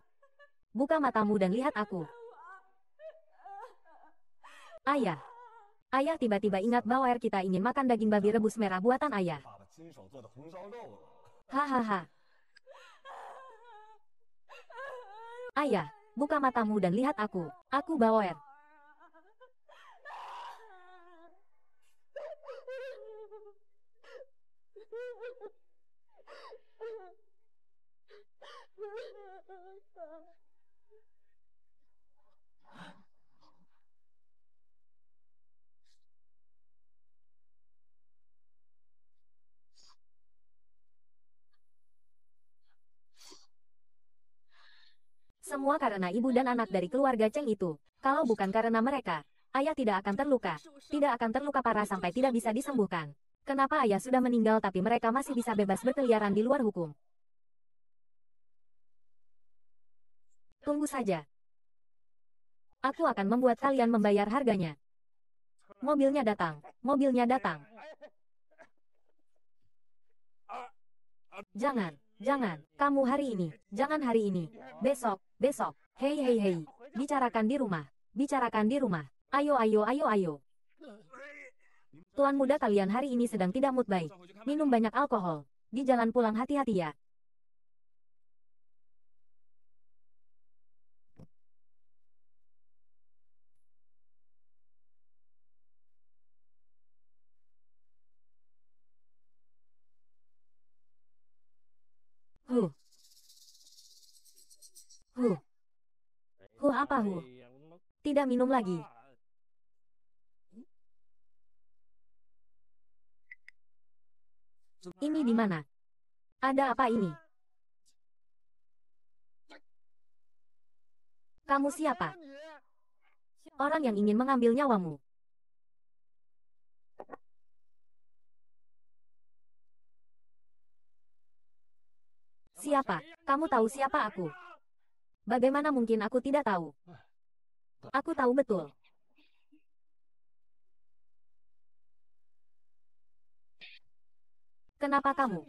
Buka matamu dan lihat aku. Ayah. Ayah tiba-tiba ingat bahwa air kita ingin makan daging babi rebus merah buatan ayah. Hahaha. ayah, buka matamu dan lihat aku. Aku bawa air. Semua karena ibu dan anak dari keluarga Cheng itu. Kalau bukan karena mereka, ayah tidak akan terluka. Tidak akan terluka parah sampai tidak bisa disembuhkan. Kenapa ayah sudah meninggal tapi mereka masih bisa bebas berkeliaran di luar hukum? Tunggu saja. Aku akan membuat kalian membayar harganya. Mobilnya datang. Mobilnya datang. Jangan, jangan. Kamu hari ini, jangan hari ini. Besok, besok. Hei hei hei. Bicarakan di rumah. Bicarakan di rumah. Ayo ayo ayo ayo. Tuan muda kalian hari ini sedang tidak mood baik. Minum banyak alkohol. Di jalan pulang hati-hati ya. Huh. Huh. Huh apa huh? Tidak minum lagi. Ini di mana? Ada apa ini? Kamu siapa? Orang yang ingin mengambil nyawamu. Siapa? Kamu tahu siapa aku? Bagaimana mungkin aku tidak tahu? Aku tahu betul. Kenapa kamu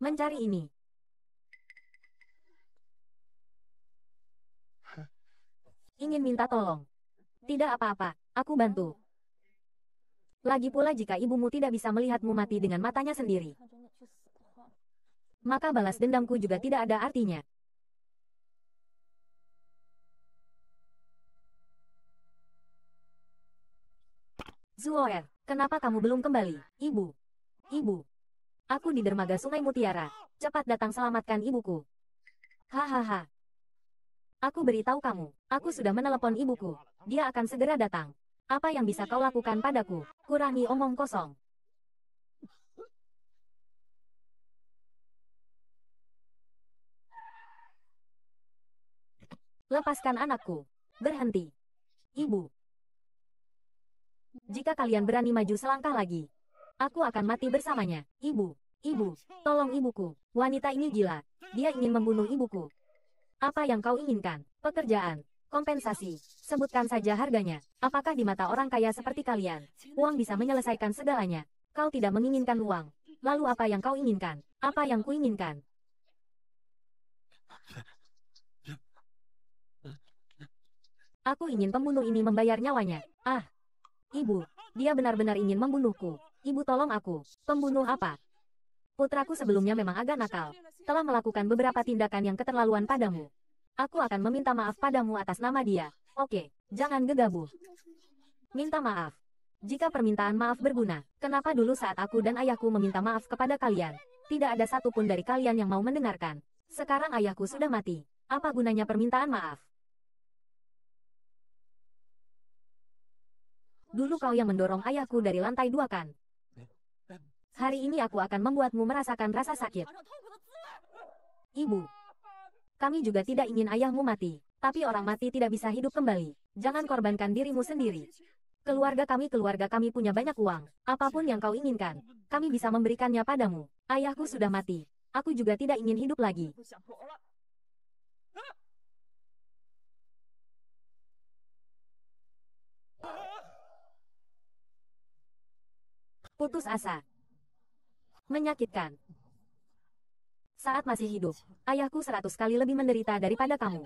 mencari ini? Ingin minta tolong? Tidak apa-apa, aku bantu. Lagi pula jika ibumu tidak bisa melihatmu mati dengan matanya sendiri, maka balas dendamku juga tidak ada artinya. Zuoer, kenapa kamu belum kembali? Ibu. Ibu. Aku di dermaga Sungai Mutiara. Cepat datang selamatkan ibuku. Hahaha. Aku beritahu kamu, aku sudah menelepon ibuku. Dia akan segera datang. Apa yang bisa kau lakukan padaku? Kurangi omong kosong. Lepaskan anakku. Berhenti. Ibu. Jika kalian berani maju selangkah lagi, aku akan mati bersamanya. Ibu. Ibu. Tolong ibuku. Wanita ini gila. Dia ingin membunuh ibuku. Apa yang kau inginkan? Pekerjaan. Kompensasi. Sebutkan saja harganya. Apakah di mata orang kaya seperti kalian, uang bisa menyelesaikan segalanya? Kau tidak menginginkan uang. Lalu apa yang kau inginkan? Apa yang kuinginkan? Aku ingin pembunuh ini membayar nyawanya. Ah, ibu, dia benar-benar ingin membunuhku. Ibu tolong aku. Pembunuh apa? Putraku sebelumnya memang agak nakal. Telah melakukan beberapa tindakan yang keterlaluan padamu. Aku akan meminta maaf padamu atas nama dia. Oke, jangan gegabah. Minta maaf. Jika permintaan maaf berguna, kenapa dulu saat aku dan ayahku meminta maaf kepada kalian, tidak ada satupun dari kalian yang mau mendengarkan? Sekarang ayahku sudah mati. Apa gunanya permintaan maaf? Dulu kau yang mendorong ayahku dari lantai dua kan? Hari ini aku akan membuatmu merasakan rasa sakit. Ibu, kami juga tidak ingin ayahmu mati, tapi orang mati tidak bisa hidup kembali. Jangan korbankan dirimu sendiri. Keluarga kami keluarga kami punya banyak uang. Apa pun yang kau inginkan, kami bisa memberikannya padamu. Ayahku sudah mati. Aku juga tidak ingin hidup lagi. Putus asa. Menyakitkan. Saat masih hidup, ayahku seratus kali lebih menderita daripada kamu.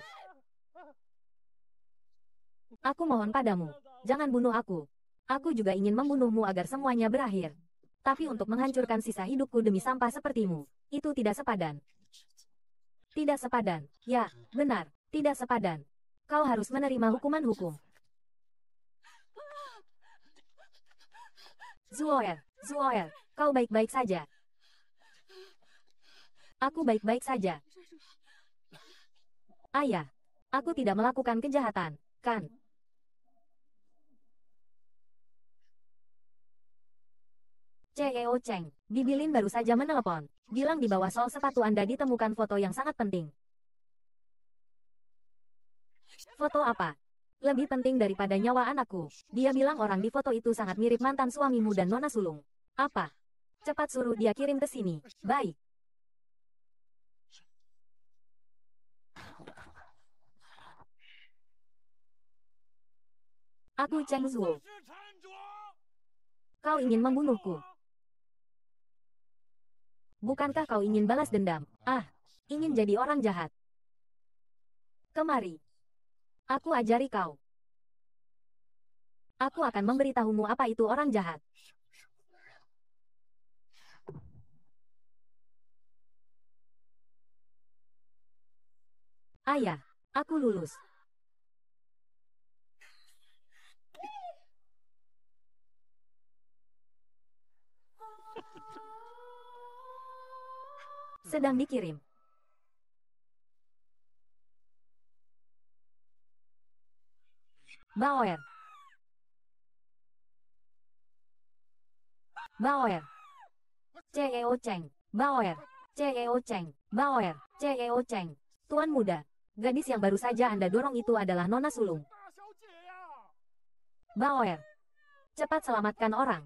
Aku mohon padamu, jangan bunuh aku. Aku juga ingin membunuhmu agar semuanya berakhir. Tapi untuk menghancurkan sisa hidupku demi sampah sepertimu, itu tidak sepadan. Tidak sepadan. Ya, benar, tidak sepadan. Kau harus menerima hukuman hukum. Zuoer, Zuoer, kau baik-baik saja. Aku baik-baik saja. Ayah, aku tidak melakukan kejahatan, kan? CEO Cheng, Bibilin baru saja menelepon. Bilang di bawah sol sepatu Anda ditemukan foto yang sangat penting. Foto apa? Lebih penting daripada nyawa anakku. Dia bilang orang di foto itu sangat mirip mantan suamimu dan Nona Sulung. Apa? Cepat suruh dia kirim ke sini. Baik. Aku Cheng Zhuo. Kau ingin membunuhku. Bukankah kau ingin balas dendam? Ah, ingin jadi orang jahat. Kemari. Aku ajari kau. Aku akan memberitahumu apa itu orang jahat. Ayah, aku lulus. Sedang dikirim. Bauer. Bauer. CEO Cheng. Bauer. CEO Cheng. Bauer. CEO Cheng. Tuan muda, gadis yang baru saja Anda dorong itu adalah Nona Sulung. Bauer. Cepat selamatkan orang.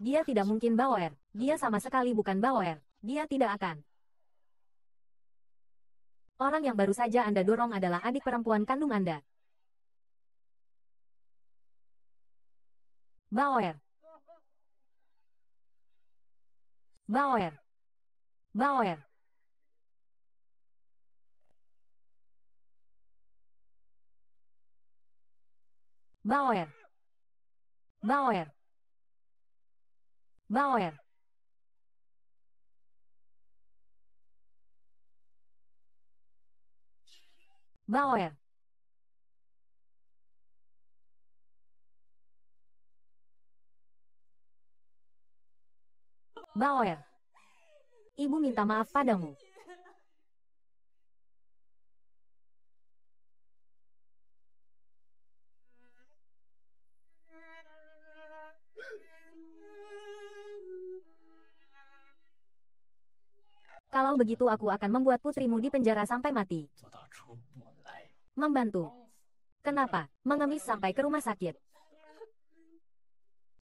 Dia tidak mungkin Bauer. Dia sama sekali bukan Bauer. Dia tidak akan. Orang yang baru saja Anda dorong adalah adik perempuan kandung Anda. Bauer. Bauer. Bauer. Bauer. Bauer. Bauer. Bauer. Bauer. Ibu minta maaf padamu. Kalau begitu aku akan membuat putrimu di penjara sampai mati. Membantu. Kenapa? Mengemis sampai ke rumah sakit.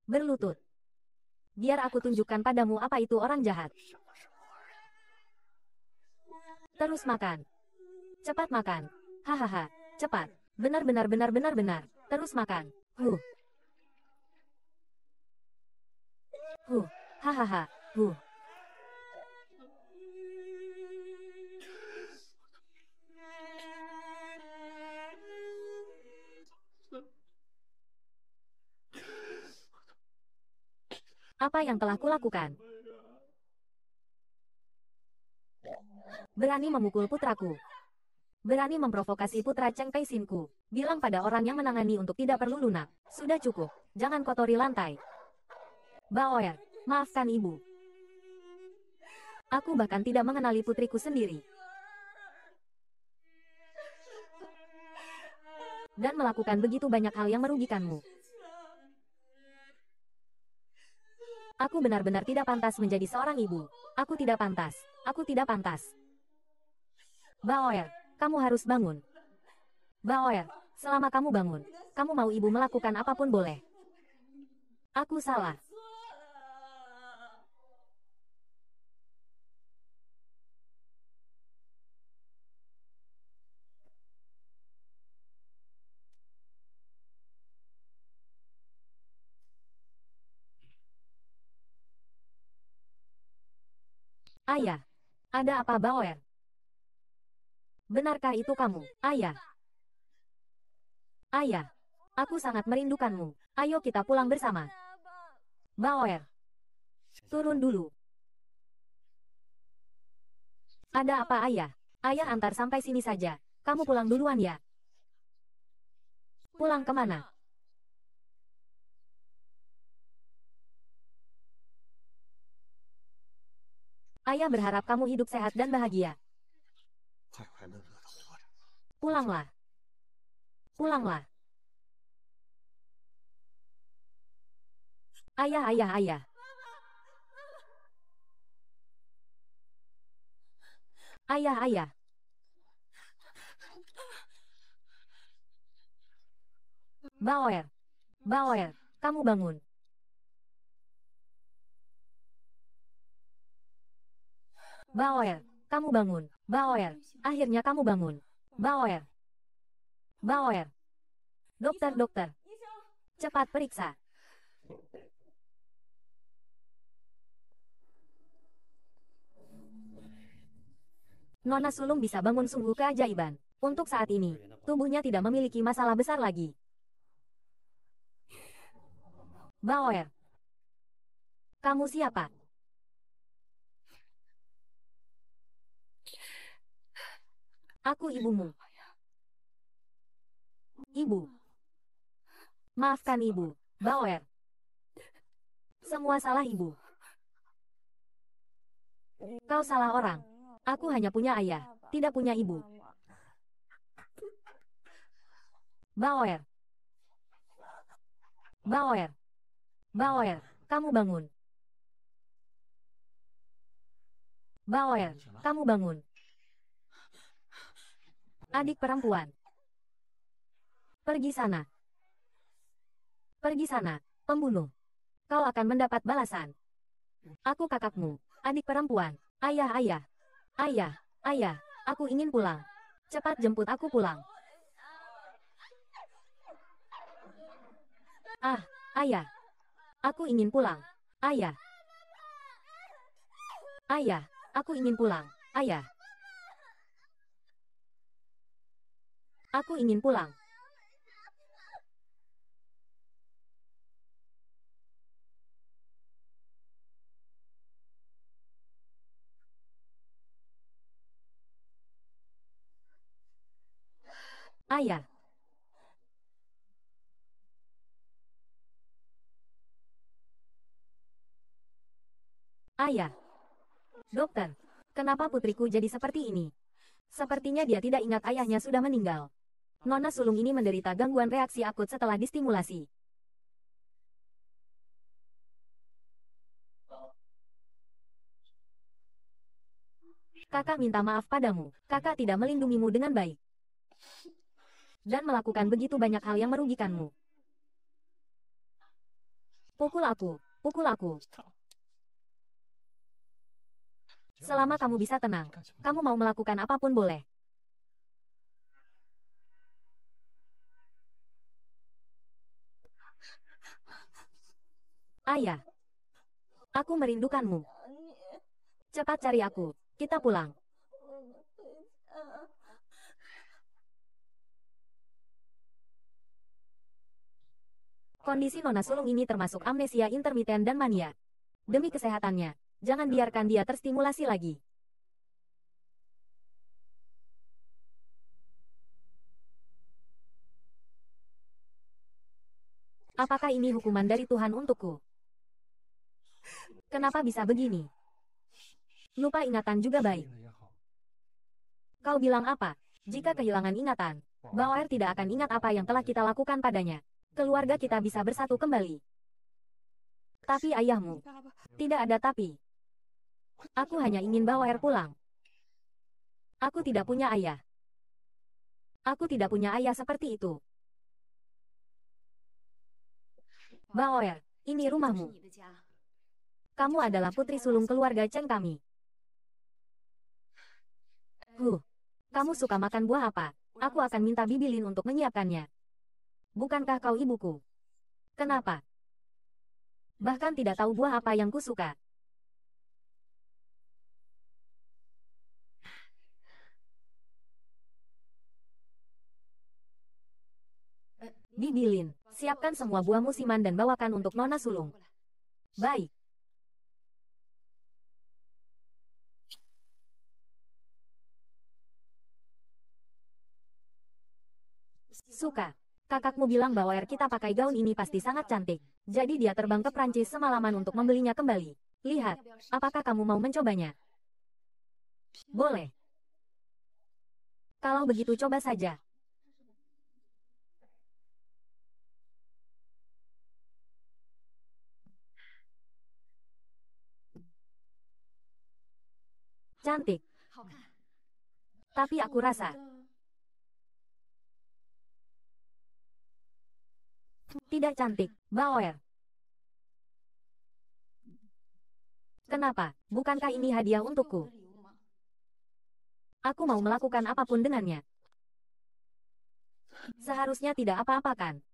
Berlutut. Biar aku tunjukkan padamu apa itu orang jahat. Terus makan. Cepat makan. Hahaha. Cepat. Benar benar benar benar benar. Terus makan. Huh. Huh. Hahaha. Huh. Apa yang telah kulakukan? Berani memukul putraku. Berani memprovokasi putra Cheng Pei Sinku. Bilang pada orang yang menangani untuk tidak perlu lunak. Sudah cukup. Jangan kotori lantai. Baoer, maafkan ibu. Aku bahkan tidak mengenali putriku sendiri. Dan melakukan begitu banyak hal yang merugikanmu. Aku benar-benar tidak pantas menjadi seorang ibu. Aku tidak pantas. Aku tidak pantas. Baoer, kamu harus bangun. Baoer, selama kamu bangun, kamu mau ibu melakukan apa pun boleh. Aku salah. Ayah, ada apa Baoer? Benarkah itu kamu, ayah? Ayah, aku sangat merindukanmu. Ayo kita pulang bersama. Baoer, turun dulu. Ada apa ayah? Ayah antar sampai sini saja. Kamu pulang duluan ya. Pulang ke mana? Ayah berharap kamu hidup sehat dan bahagia. Pulanglah. Pulanglah. Ayah, ayah, ayah. Ayah, ayah. Bauer, Bauer, kamu bangun. Baoer, kamu bangun. Baoer, akhirnya kamu bangun. Baoer. Baoer. Dokter, dokter. Cepat periksa. Nona sulung bisa bangun sungguh keajaiban. Untuk saat ini, tubuhnya tidak memiliki masalah besar lagi. Baoer. Kamu siapa? Aku ibumu. Ibu. Maafkan ibu, Baoer. Semua salah ibu. Kau salah orang. Aku hanya punya ayah, tidak punya ibu. Baoer. Baoer. Baoer, kamu bangun. Baoer, kamu bangun. Adik perempuan. Pergi sana. Pergi sana, pembunuh. Kau akan mendapat balasan. Aku kakakmu, adik perempuan. Ayah, ayah. Ayah, ayah, aku ingin pulang. Cepat jemput aku pulang. Ah, ayah. Aku ingin pulang. Ayah. Ayah, aku ingin pulang. Ayah. Aku ingin pulang. Ayah. Ayah. Dokter, kenapa putriku jadi seperti ini? Sepertinya dia tidak ingat ayahnya sudah meninggal. Nona sulung ini menderita gangguan reaksi akut setelah distimulasi. Kakak minta maaf padamu. Kakak tidak melindungimu dengan baik. Dan melakukan begitu banyak hal yang merugikanmu. Pukul aku. Pukul aku. Selama kamu bisa tenang, kamu mau melakukan apa pun boleh. Ayah. Aku merindukanmu. Cepat cari aku. Kita pulang. Kondisi Nona Sulung ini termasuk amnesia intermiten dan mania. Demi kesehatannya, jangan biarkan dia terstimulasi lagi. Apakah ini hukuman dari Tuhan untukku? Kenapa bisa begini? Lupa ingatan juga baik. Kau bilang apa? Jika kehilangan ingatan, Bauer tidak akan ingat apa yang telah kita lakukan padanya. Keluarga kita bisa bersatu kembali. Tapi ayahmu, tidak ada tapi. Aku hanya ingin Bauer pulang. Aku tidak punya ayah. Aku tidak punya ayah seperti itu. Bauer, ini rumahmu. Kamu adalah putri sulung keluarga Chen kami. Huh, kamu suka makan buah apa? Aku akan minta Bibilin untuk menyiapkannya. Bukankah kau ibuku? Kenapa? Bahkan tidak tahu buah apa yang kusuka. Bibilin, siapkan semua buah musiman dan bawakan untuk Nona Sulung. Baik. Suka. Kakakmu bilang bahwa air kita pakai gaun ini pasti sangat cantik. Jadi dia terbang ke Prancis semalaman untuk membelinya kembali. Lihat, apakah kamu mau mencobanya? Boleh. Kalau begitu coba saja. Cantik. Tapi aku rasa, tidak cantik, Bauer. Kenapa? Bukankah ini hadiah untukku? Aku mau melakukan apa pun dengannya. Seharusnya tidak apa-apakan.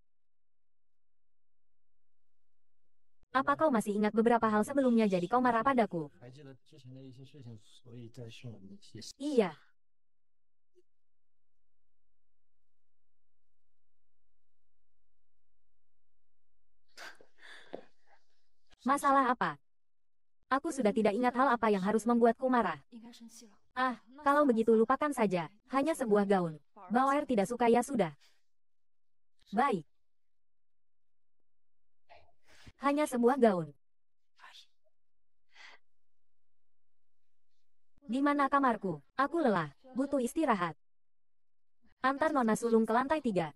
Apa kau masih ingat beberapa hal sebelumnya jadi kau marah padaku? Iya. Masalah apa? Aku sudah tidak ingat hal apa yang harus membuatku marah. Ah, kalau begitu lupakan saja. Hanya sebuah gaun. Bawar tidak suka ya sudah. Baik. Hanya sebuah gaun. Di mana kamarku? Aku lelah, butuh istirahat. Antar Nona sulung ke lantai tiga.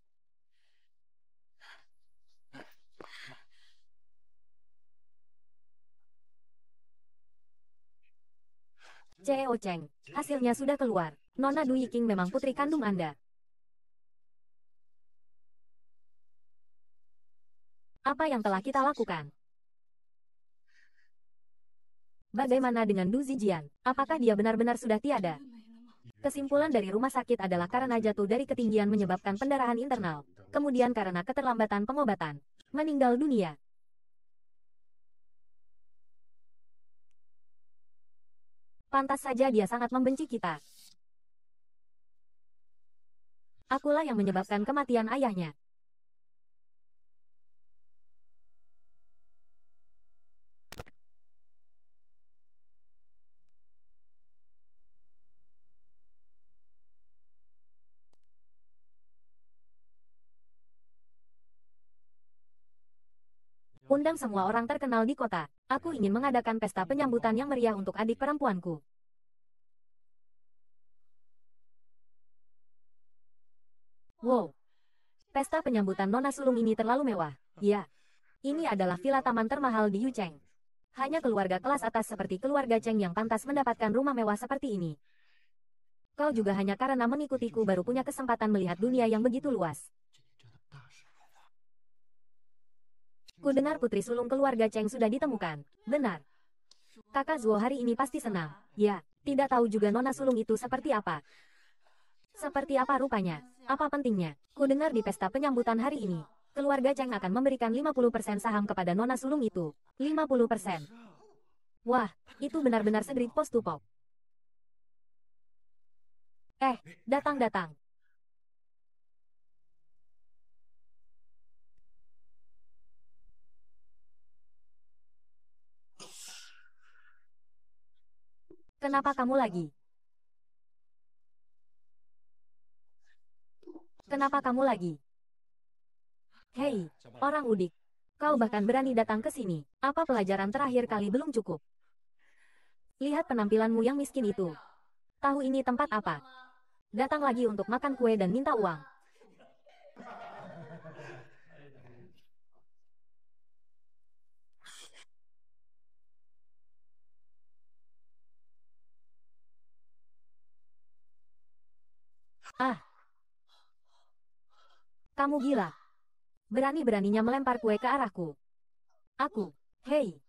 Ceo Cheng, hasilnya sudah keluar. Nona Dui King memang putri kandung Anda. Apa yang telah kita lakukan? Bagaimana dengan Du Zijian? Apakah dia benar-benar sudah tiada? Kesimpulan dari rumah sakit adalah karena jatuh dari ketinggian menyebabkan pendarahan internal. Kemudian karena keterlambatan pengobatan. Meninggal dunia. Pantas saja dia sangat membenci kita. Akulah yang menyebabkan kematian ayahnya. Undang semua orang terkenal di kota. Aku ingin mengadakan pesta penyambutan yang meriah untuk adik perempuanku. Wow. Pesta penyambutan Nona Sulung ini terlalu mewah. Ya. Ini adalah villa taman termahal di Yucheng. Hanya keluarga kelas atas seperti keluarga Cheng yang pantas mendapatkan rumah mewah seperti ini. Kau juga hanya karena mengikutiku baru punya kesempatan melihat dunia yang begitu luas. Ku dengar putri sulung keluarga Cheng sudah ditemukan. Benar. Kakak Zuo hari ini pasti senang. Ya, tidak tahu juga nona sulung itu seperti apa. Seperti apa rupanya? Apa pentingnya? Ku dengar di pesta penyambutan hari ini. Keluarga Cheng akan memberikan 50% saham kepada nona sulung itu. 50%. Wah, itu benar-benar segrit post to pop. Eh, datang-datang. Kenapa kamu lagi? Kenapa kamu lagi? Hei, orang udik. Kau bahkan berani datang ke sini. Apa pelajaran terakhir kali belum cukup? Lihat penampilanmu yang miskin itu. Tahu ini tempat apa? Datang lagi untuk makan kue dan minta uang. Ah! Kamu gila! Berani-beraninya melempar kue ke arahku. Aku, hei!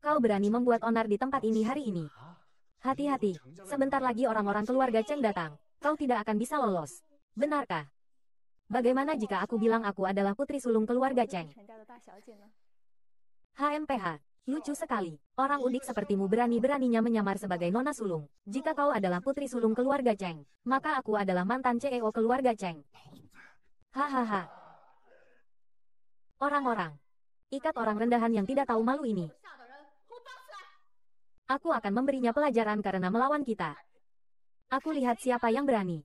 Kau berani membuat onar di tempat ini hari ini. Hati-hati, sebentar lagi orang-orang keluarga Cheng datang. Kau tidak akan bisa lolos. Benarkah? Bagaimana jika aku bilang aku adalah putri sulung keluarga Cheng? HMPH, Lucu sekali. Orang udik sepertimu berani-beraninya menyamar sebagai nona sulung. Jika kau adalah putri sulung keluarga Cheng, maka aku adalah mantan CEO keluarga Cheng. Hahaha. Orang-orang. Ikat orang rendahan yang tidak tahu malu ini. Aku akan memberinya pelajaran karena melawan kita. Aku lihat siapa yang berani.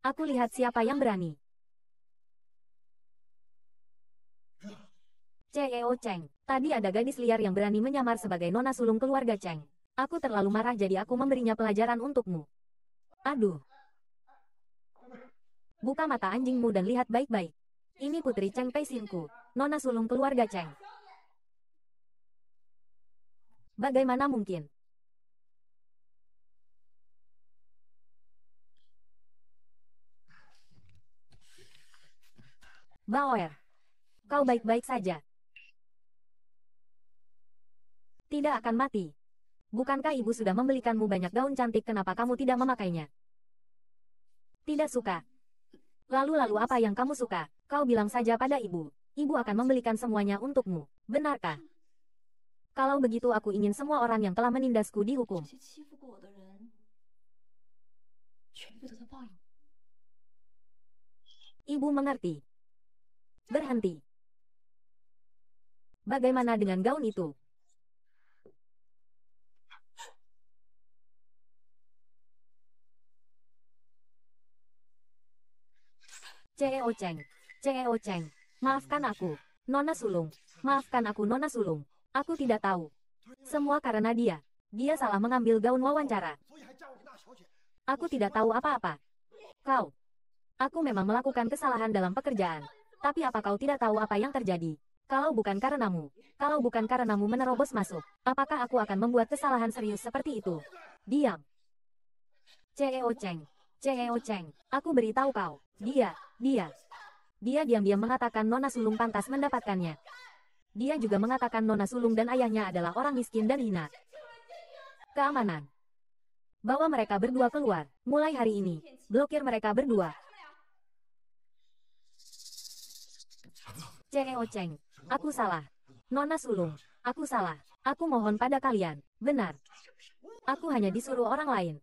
Aku lihat siapa yang berani. CEO Cheng, tadi ada gadis liar yang berani menyamar sebagai nona sulung keluarga Cheng. Aku terlalu marah jadi aku memberinya pelajaran untukmu. Aduh. Buka mata anjingmu dan lihat baik-baik. Ini putri Cheng Peisinku, nona sulung keluarga Cheng. Bagaimana mungkin? Bauer, kau baik-baik saja tidak akan mati. Bukankah ibu sudah membelikanmu banyak gaun cantik kenapa kamu tidak memakainya? Tidak suka. Lalu-lalu apa yang kamu suka? Kau bilang saja pada ibu. Ibu akan membelikan semuanya untukmu. Benarkah? Kalau begitu aku ingin semua orang yang telah menindasku dihukum. Ibu mengerti. Berhenti. Bagaimana dengan gaun itu? CEO Cheng. CEO Cheng. Maafkan aku. Nona Sulung. Maafkan aku Nona Sulung. Aku tidak tahu. Semua karena dia. Dia salah mengambil gaun wawancara. Aku tidak tahu apa-apa. Kau. Aku memang melakukan kesalahan dalam pekerjaan. Tapi apa kau tidak tahu apa yang terjadi? Kalau bukan karenamu, kalau bukan karenamu menerobos masuk, apakah aku akan membuat kesalahan serius seperti itu? Diam. CEO Cheng. CEO Cheng. Aku beritahu kau. Dia, dia. Dia diam-diam mengatakan Nona Sulung pantas mendapatkannya. Dia juga mengatakan Nona Sulung dan ayahnya adalah orang miskin dan hina. Keamanan. Bawa mereka berdua keluar. Mulai hari ini, blokir mereka berdua. CEO Cheng. Aku salah. Nona Sulung. Aku salah. Aku mohon pada kalian. Benar. Aku hanya disuruh orang lain.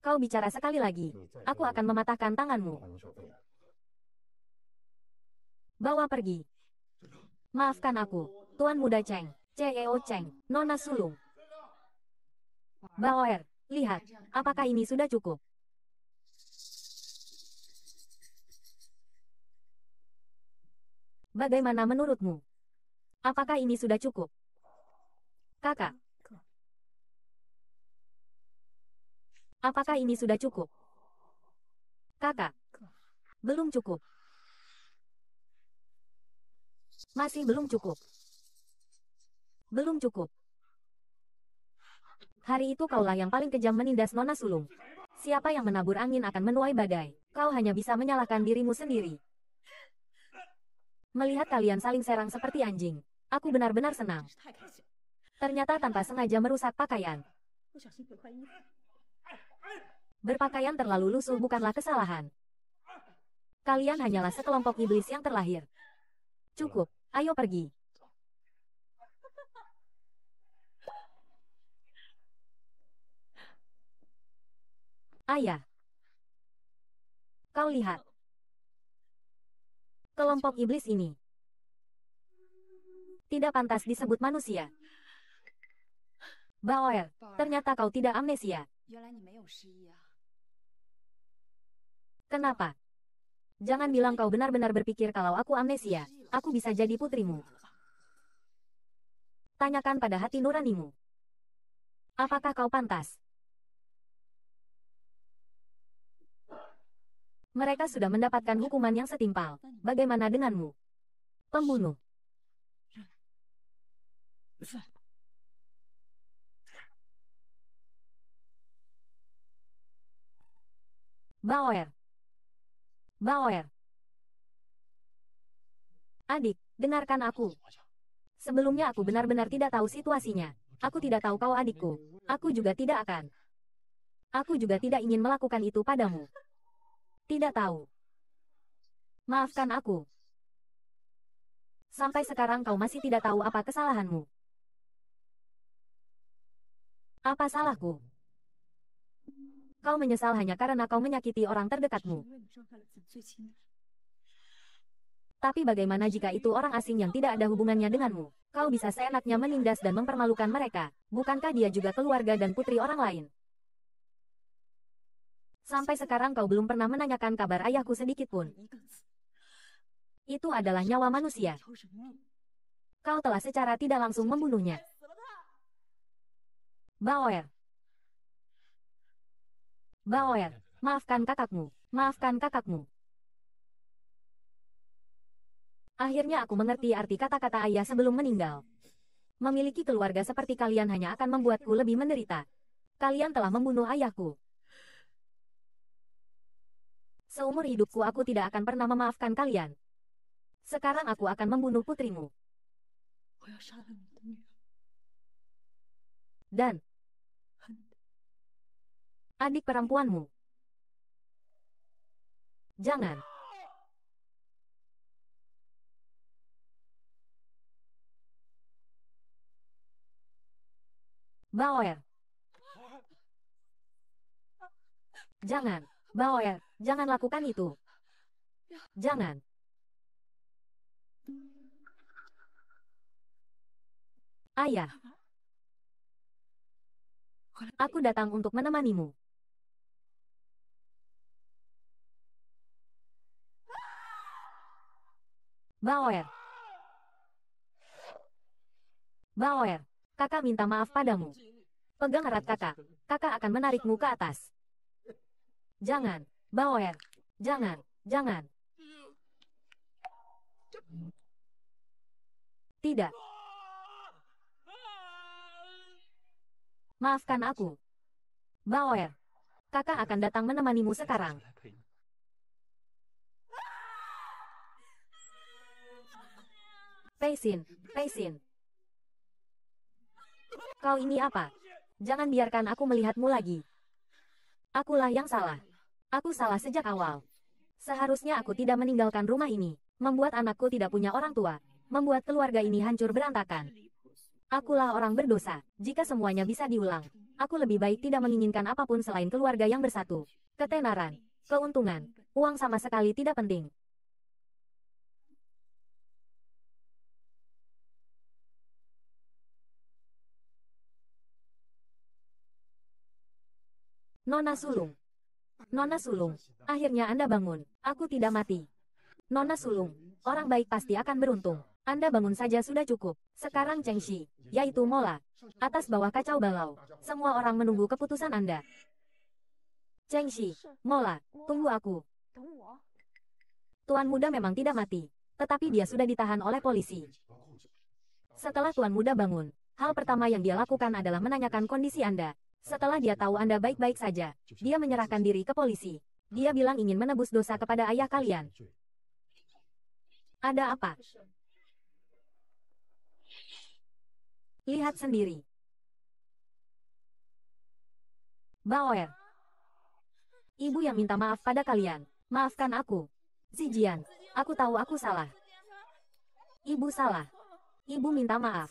Kau bicara sekali lagi. Aku akan mematahkan tanganmu. Bawa pergi. Maafkan aku, Tuan Muda Cheng, CEO Cheng, Nona Sulung. Baoer, lihat, apakah ini sudah cukup? Bagaimana menurutmu? Apakah ini sudah cukup? Kakak. Apakah ini sudah cukup? Kakak, belum cukup. Masih belum cukup. Belum cukup. Hari itu kaulah yang paling kejam menindas Nona Sulung. Siapa yang menabur angin akan menuai badai. Kau hanya bisa menyalahkan dirimu sendiri. Melihat kalian saling serang seperti anjing. Aku benar-benar senang. Ternyata tanpa sengaja merusak pakaian. Berpakaian terlalu lusuh bukanlah kesalahan. Kalian hanyalah sekelompok iblis yang terlahir. Cukup, ayo pergi. Ayah. Kau lihat. Kelompok iblis ini. Tidak pantas disebut manusia. Baoer, ternyata kau tidak amnesia. Kenapa? Jangan bilang kau benar-benar berpikir kalau aku amnesia, aku bisa jadi putrimu. Tanyakan pada hati nuranimu. Apakah kau pantas? Mereka sudah mendapatkan hukuman yang setimpal. Bagaimana denganmu? Pembunuh. Bauer. Baoer. Adik, dengarkan aku. Sebelumnya aku benar-benar tidak tahu situasinya. Aku tidak tahu kau adikku. Aku juga tidak akan. Aku juga tidak ingin melakukan itu padamu. Tidak tahu. Maafkan aku. Sampai sekarang kau masih tidak tahu apa kesalahanmu. Apa salahku? kau menyesal hanya karena kau menyakiti orang terdekatmu. Tapi bagaimana jika itu orang asing yang tidak ada hubungannya denganmu? Kau bisa seenaknya menindas dan mempermalukan mereka. Bukankah dia juga keluarga dan putri orang lain? Sampai sekarang kau belum pernah menanyakan kabar ayahku sedikitpun. Itu adalah nyawa manusia. Kau telah secara tidak langsung membunuhnya. Bauer Baoer, maafkan kakakmu, maafkan kakakmu. Akhirnya aku mengerti arti kata-kata ayah sebelum meninggal. Memiliki keluarga seperti kalian hanya akan membuatku lebih menderita. Kalian telah membunuh ayahku. Seumur hidupku aku tidak akan pernah memaafkan kalian. Sekarang aku akan membunuh putrimu. Dan, adik perempuanmu. Jangan. Bauer. Jangan, Bauer, jangan lakukan itu. Jangan. Ayah, aku datang untuk menemanimu. Bauer. Bauer, kakak minta maaf padamu. Pegang erat kakak. Kakak akan menarikmu ke atas. Jangan, Bauer. Jangan, jangan. Tidak. Maafkan aku. Bauer. Kakak akan datang menemanimu sekarang. Peisin, Peisin. Kau ini apa? Jangan biarkan aku melihatmu lagi. Akulah yang salah. Aku salah sejak awal. Seharusnya aku tidak meninggalkan rumah ini. Membuat anakku tidak punya orang tua. Membuat keluarga ini hancur berantakan. Akulah orang berdosa. Jika semuanya bisa diulang, aku lebih baik tidak menginginkan apa pun selain keluarga yang bersatu. Ketenaran, keuntungan, uang sama sekali tidak penting. Nona Sulung. Nona Sulung, akhirnya Anda bangun. Aku tidak mati. Nona Sulung, orang baik pasti akan beruntung. Anda bangun saja sudah cukup. Sekarang Chengxi, yaitu Mola. Atas bawah kacau balau. Semua orang menunggu keputusan Anda. Chengxi, Mola, tunggu aku. Tuan muda memang tidak mati. Tetapi dia sudah ditahan oleh polisi. Setelah Tuan muda bangun, hal pertama yang dia lakukan adalah menanyakan kondisi Anda. Setelah dia tahu Anda baik-baik saja, dia menyerahkan diri ke polisi. Dia bilang ingin menebus dosa kepada ayah kalian. Ada apa? Lihat sendiri. Bauer. Ibu yang minta maaf pada kalian. Maafkan aku. Zijian, aku tahu aku salah. Ibu salah. Ibu minta maaf.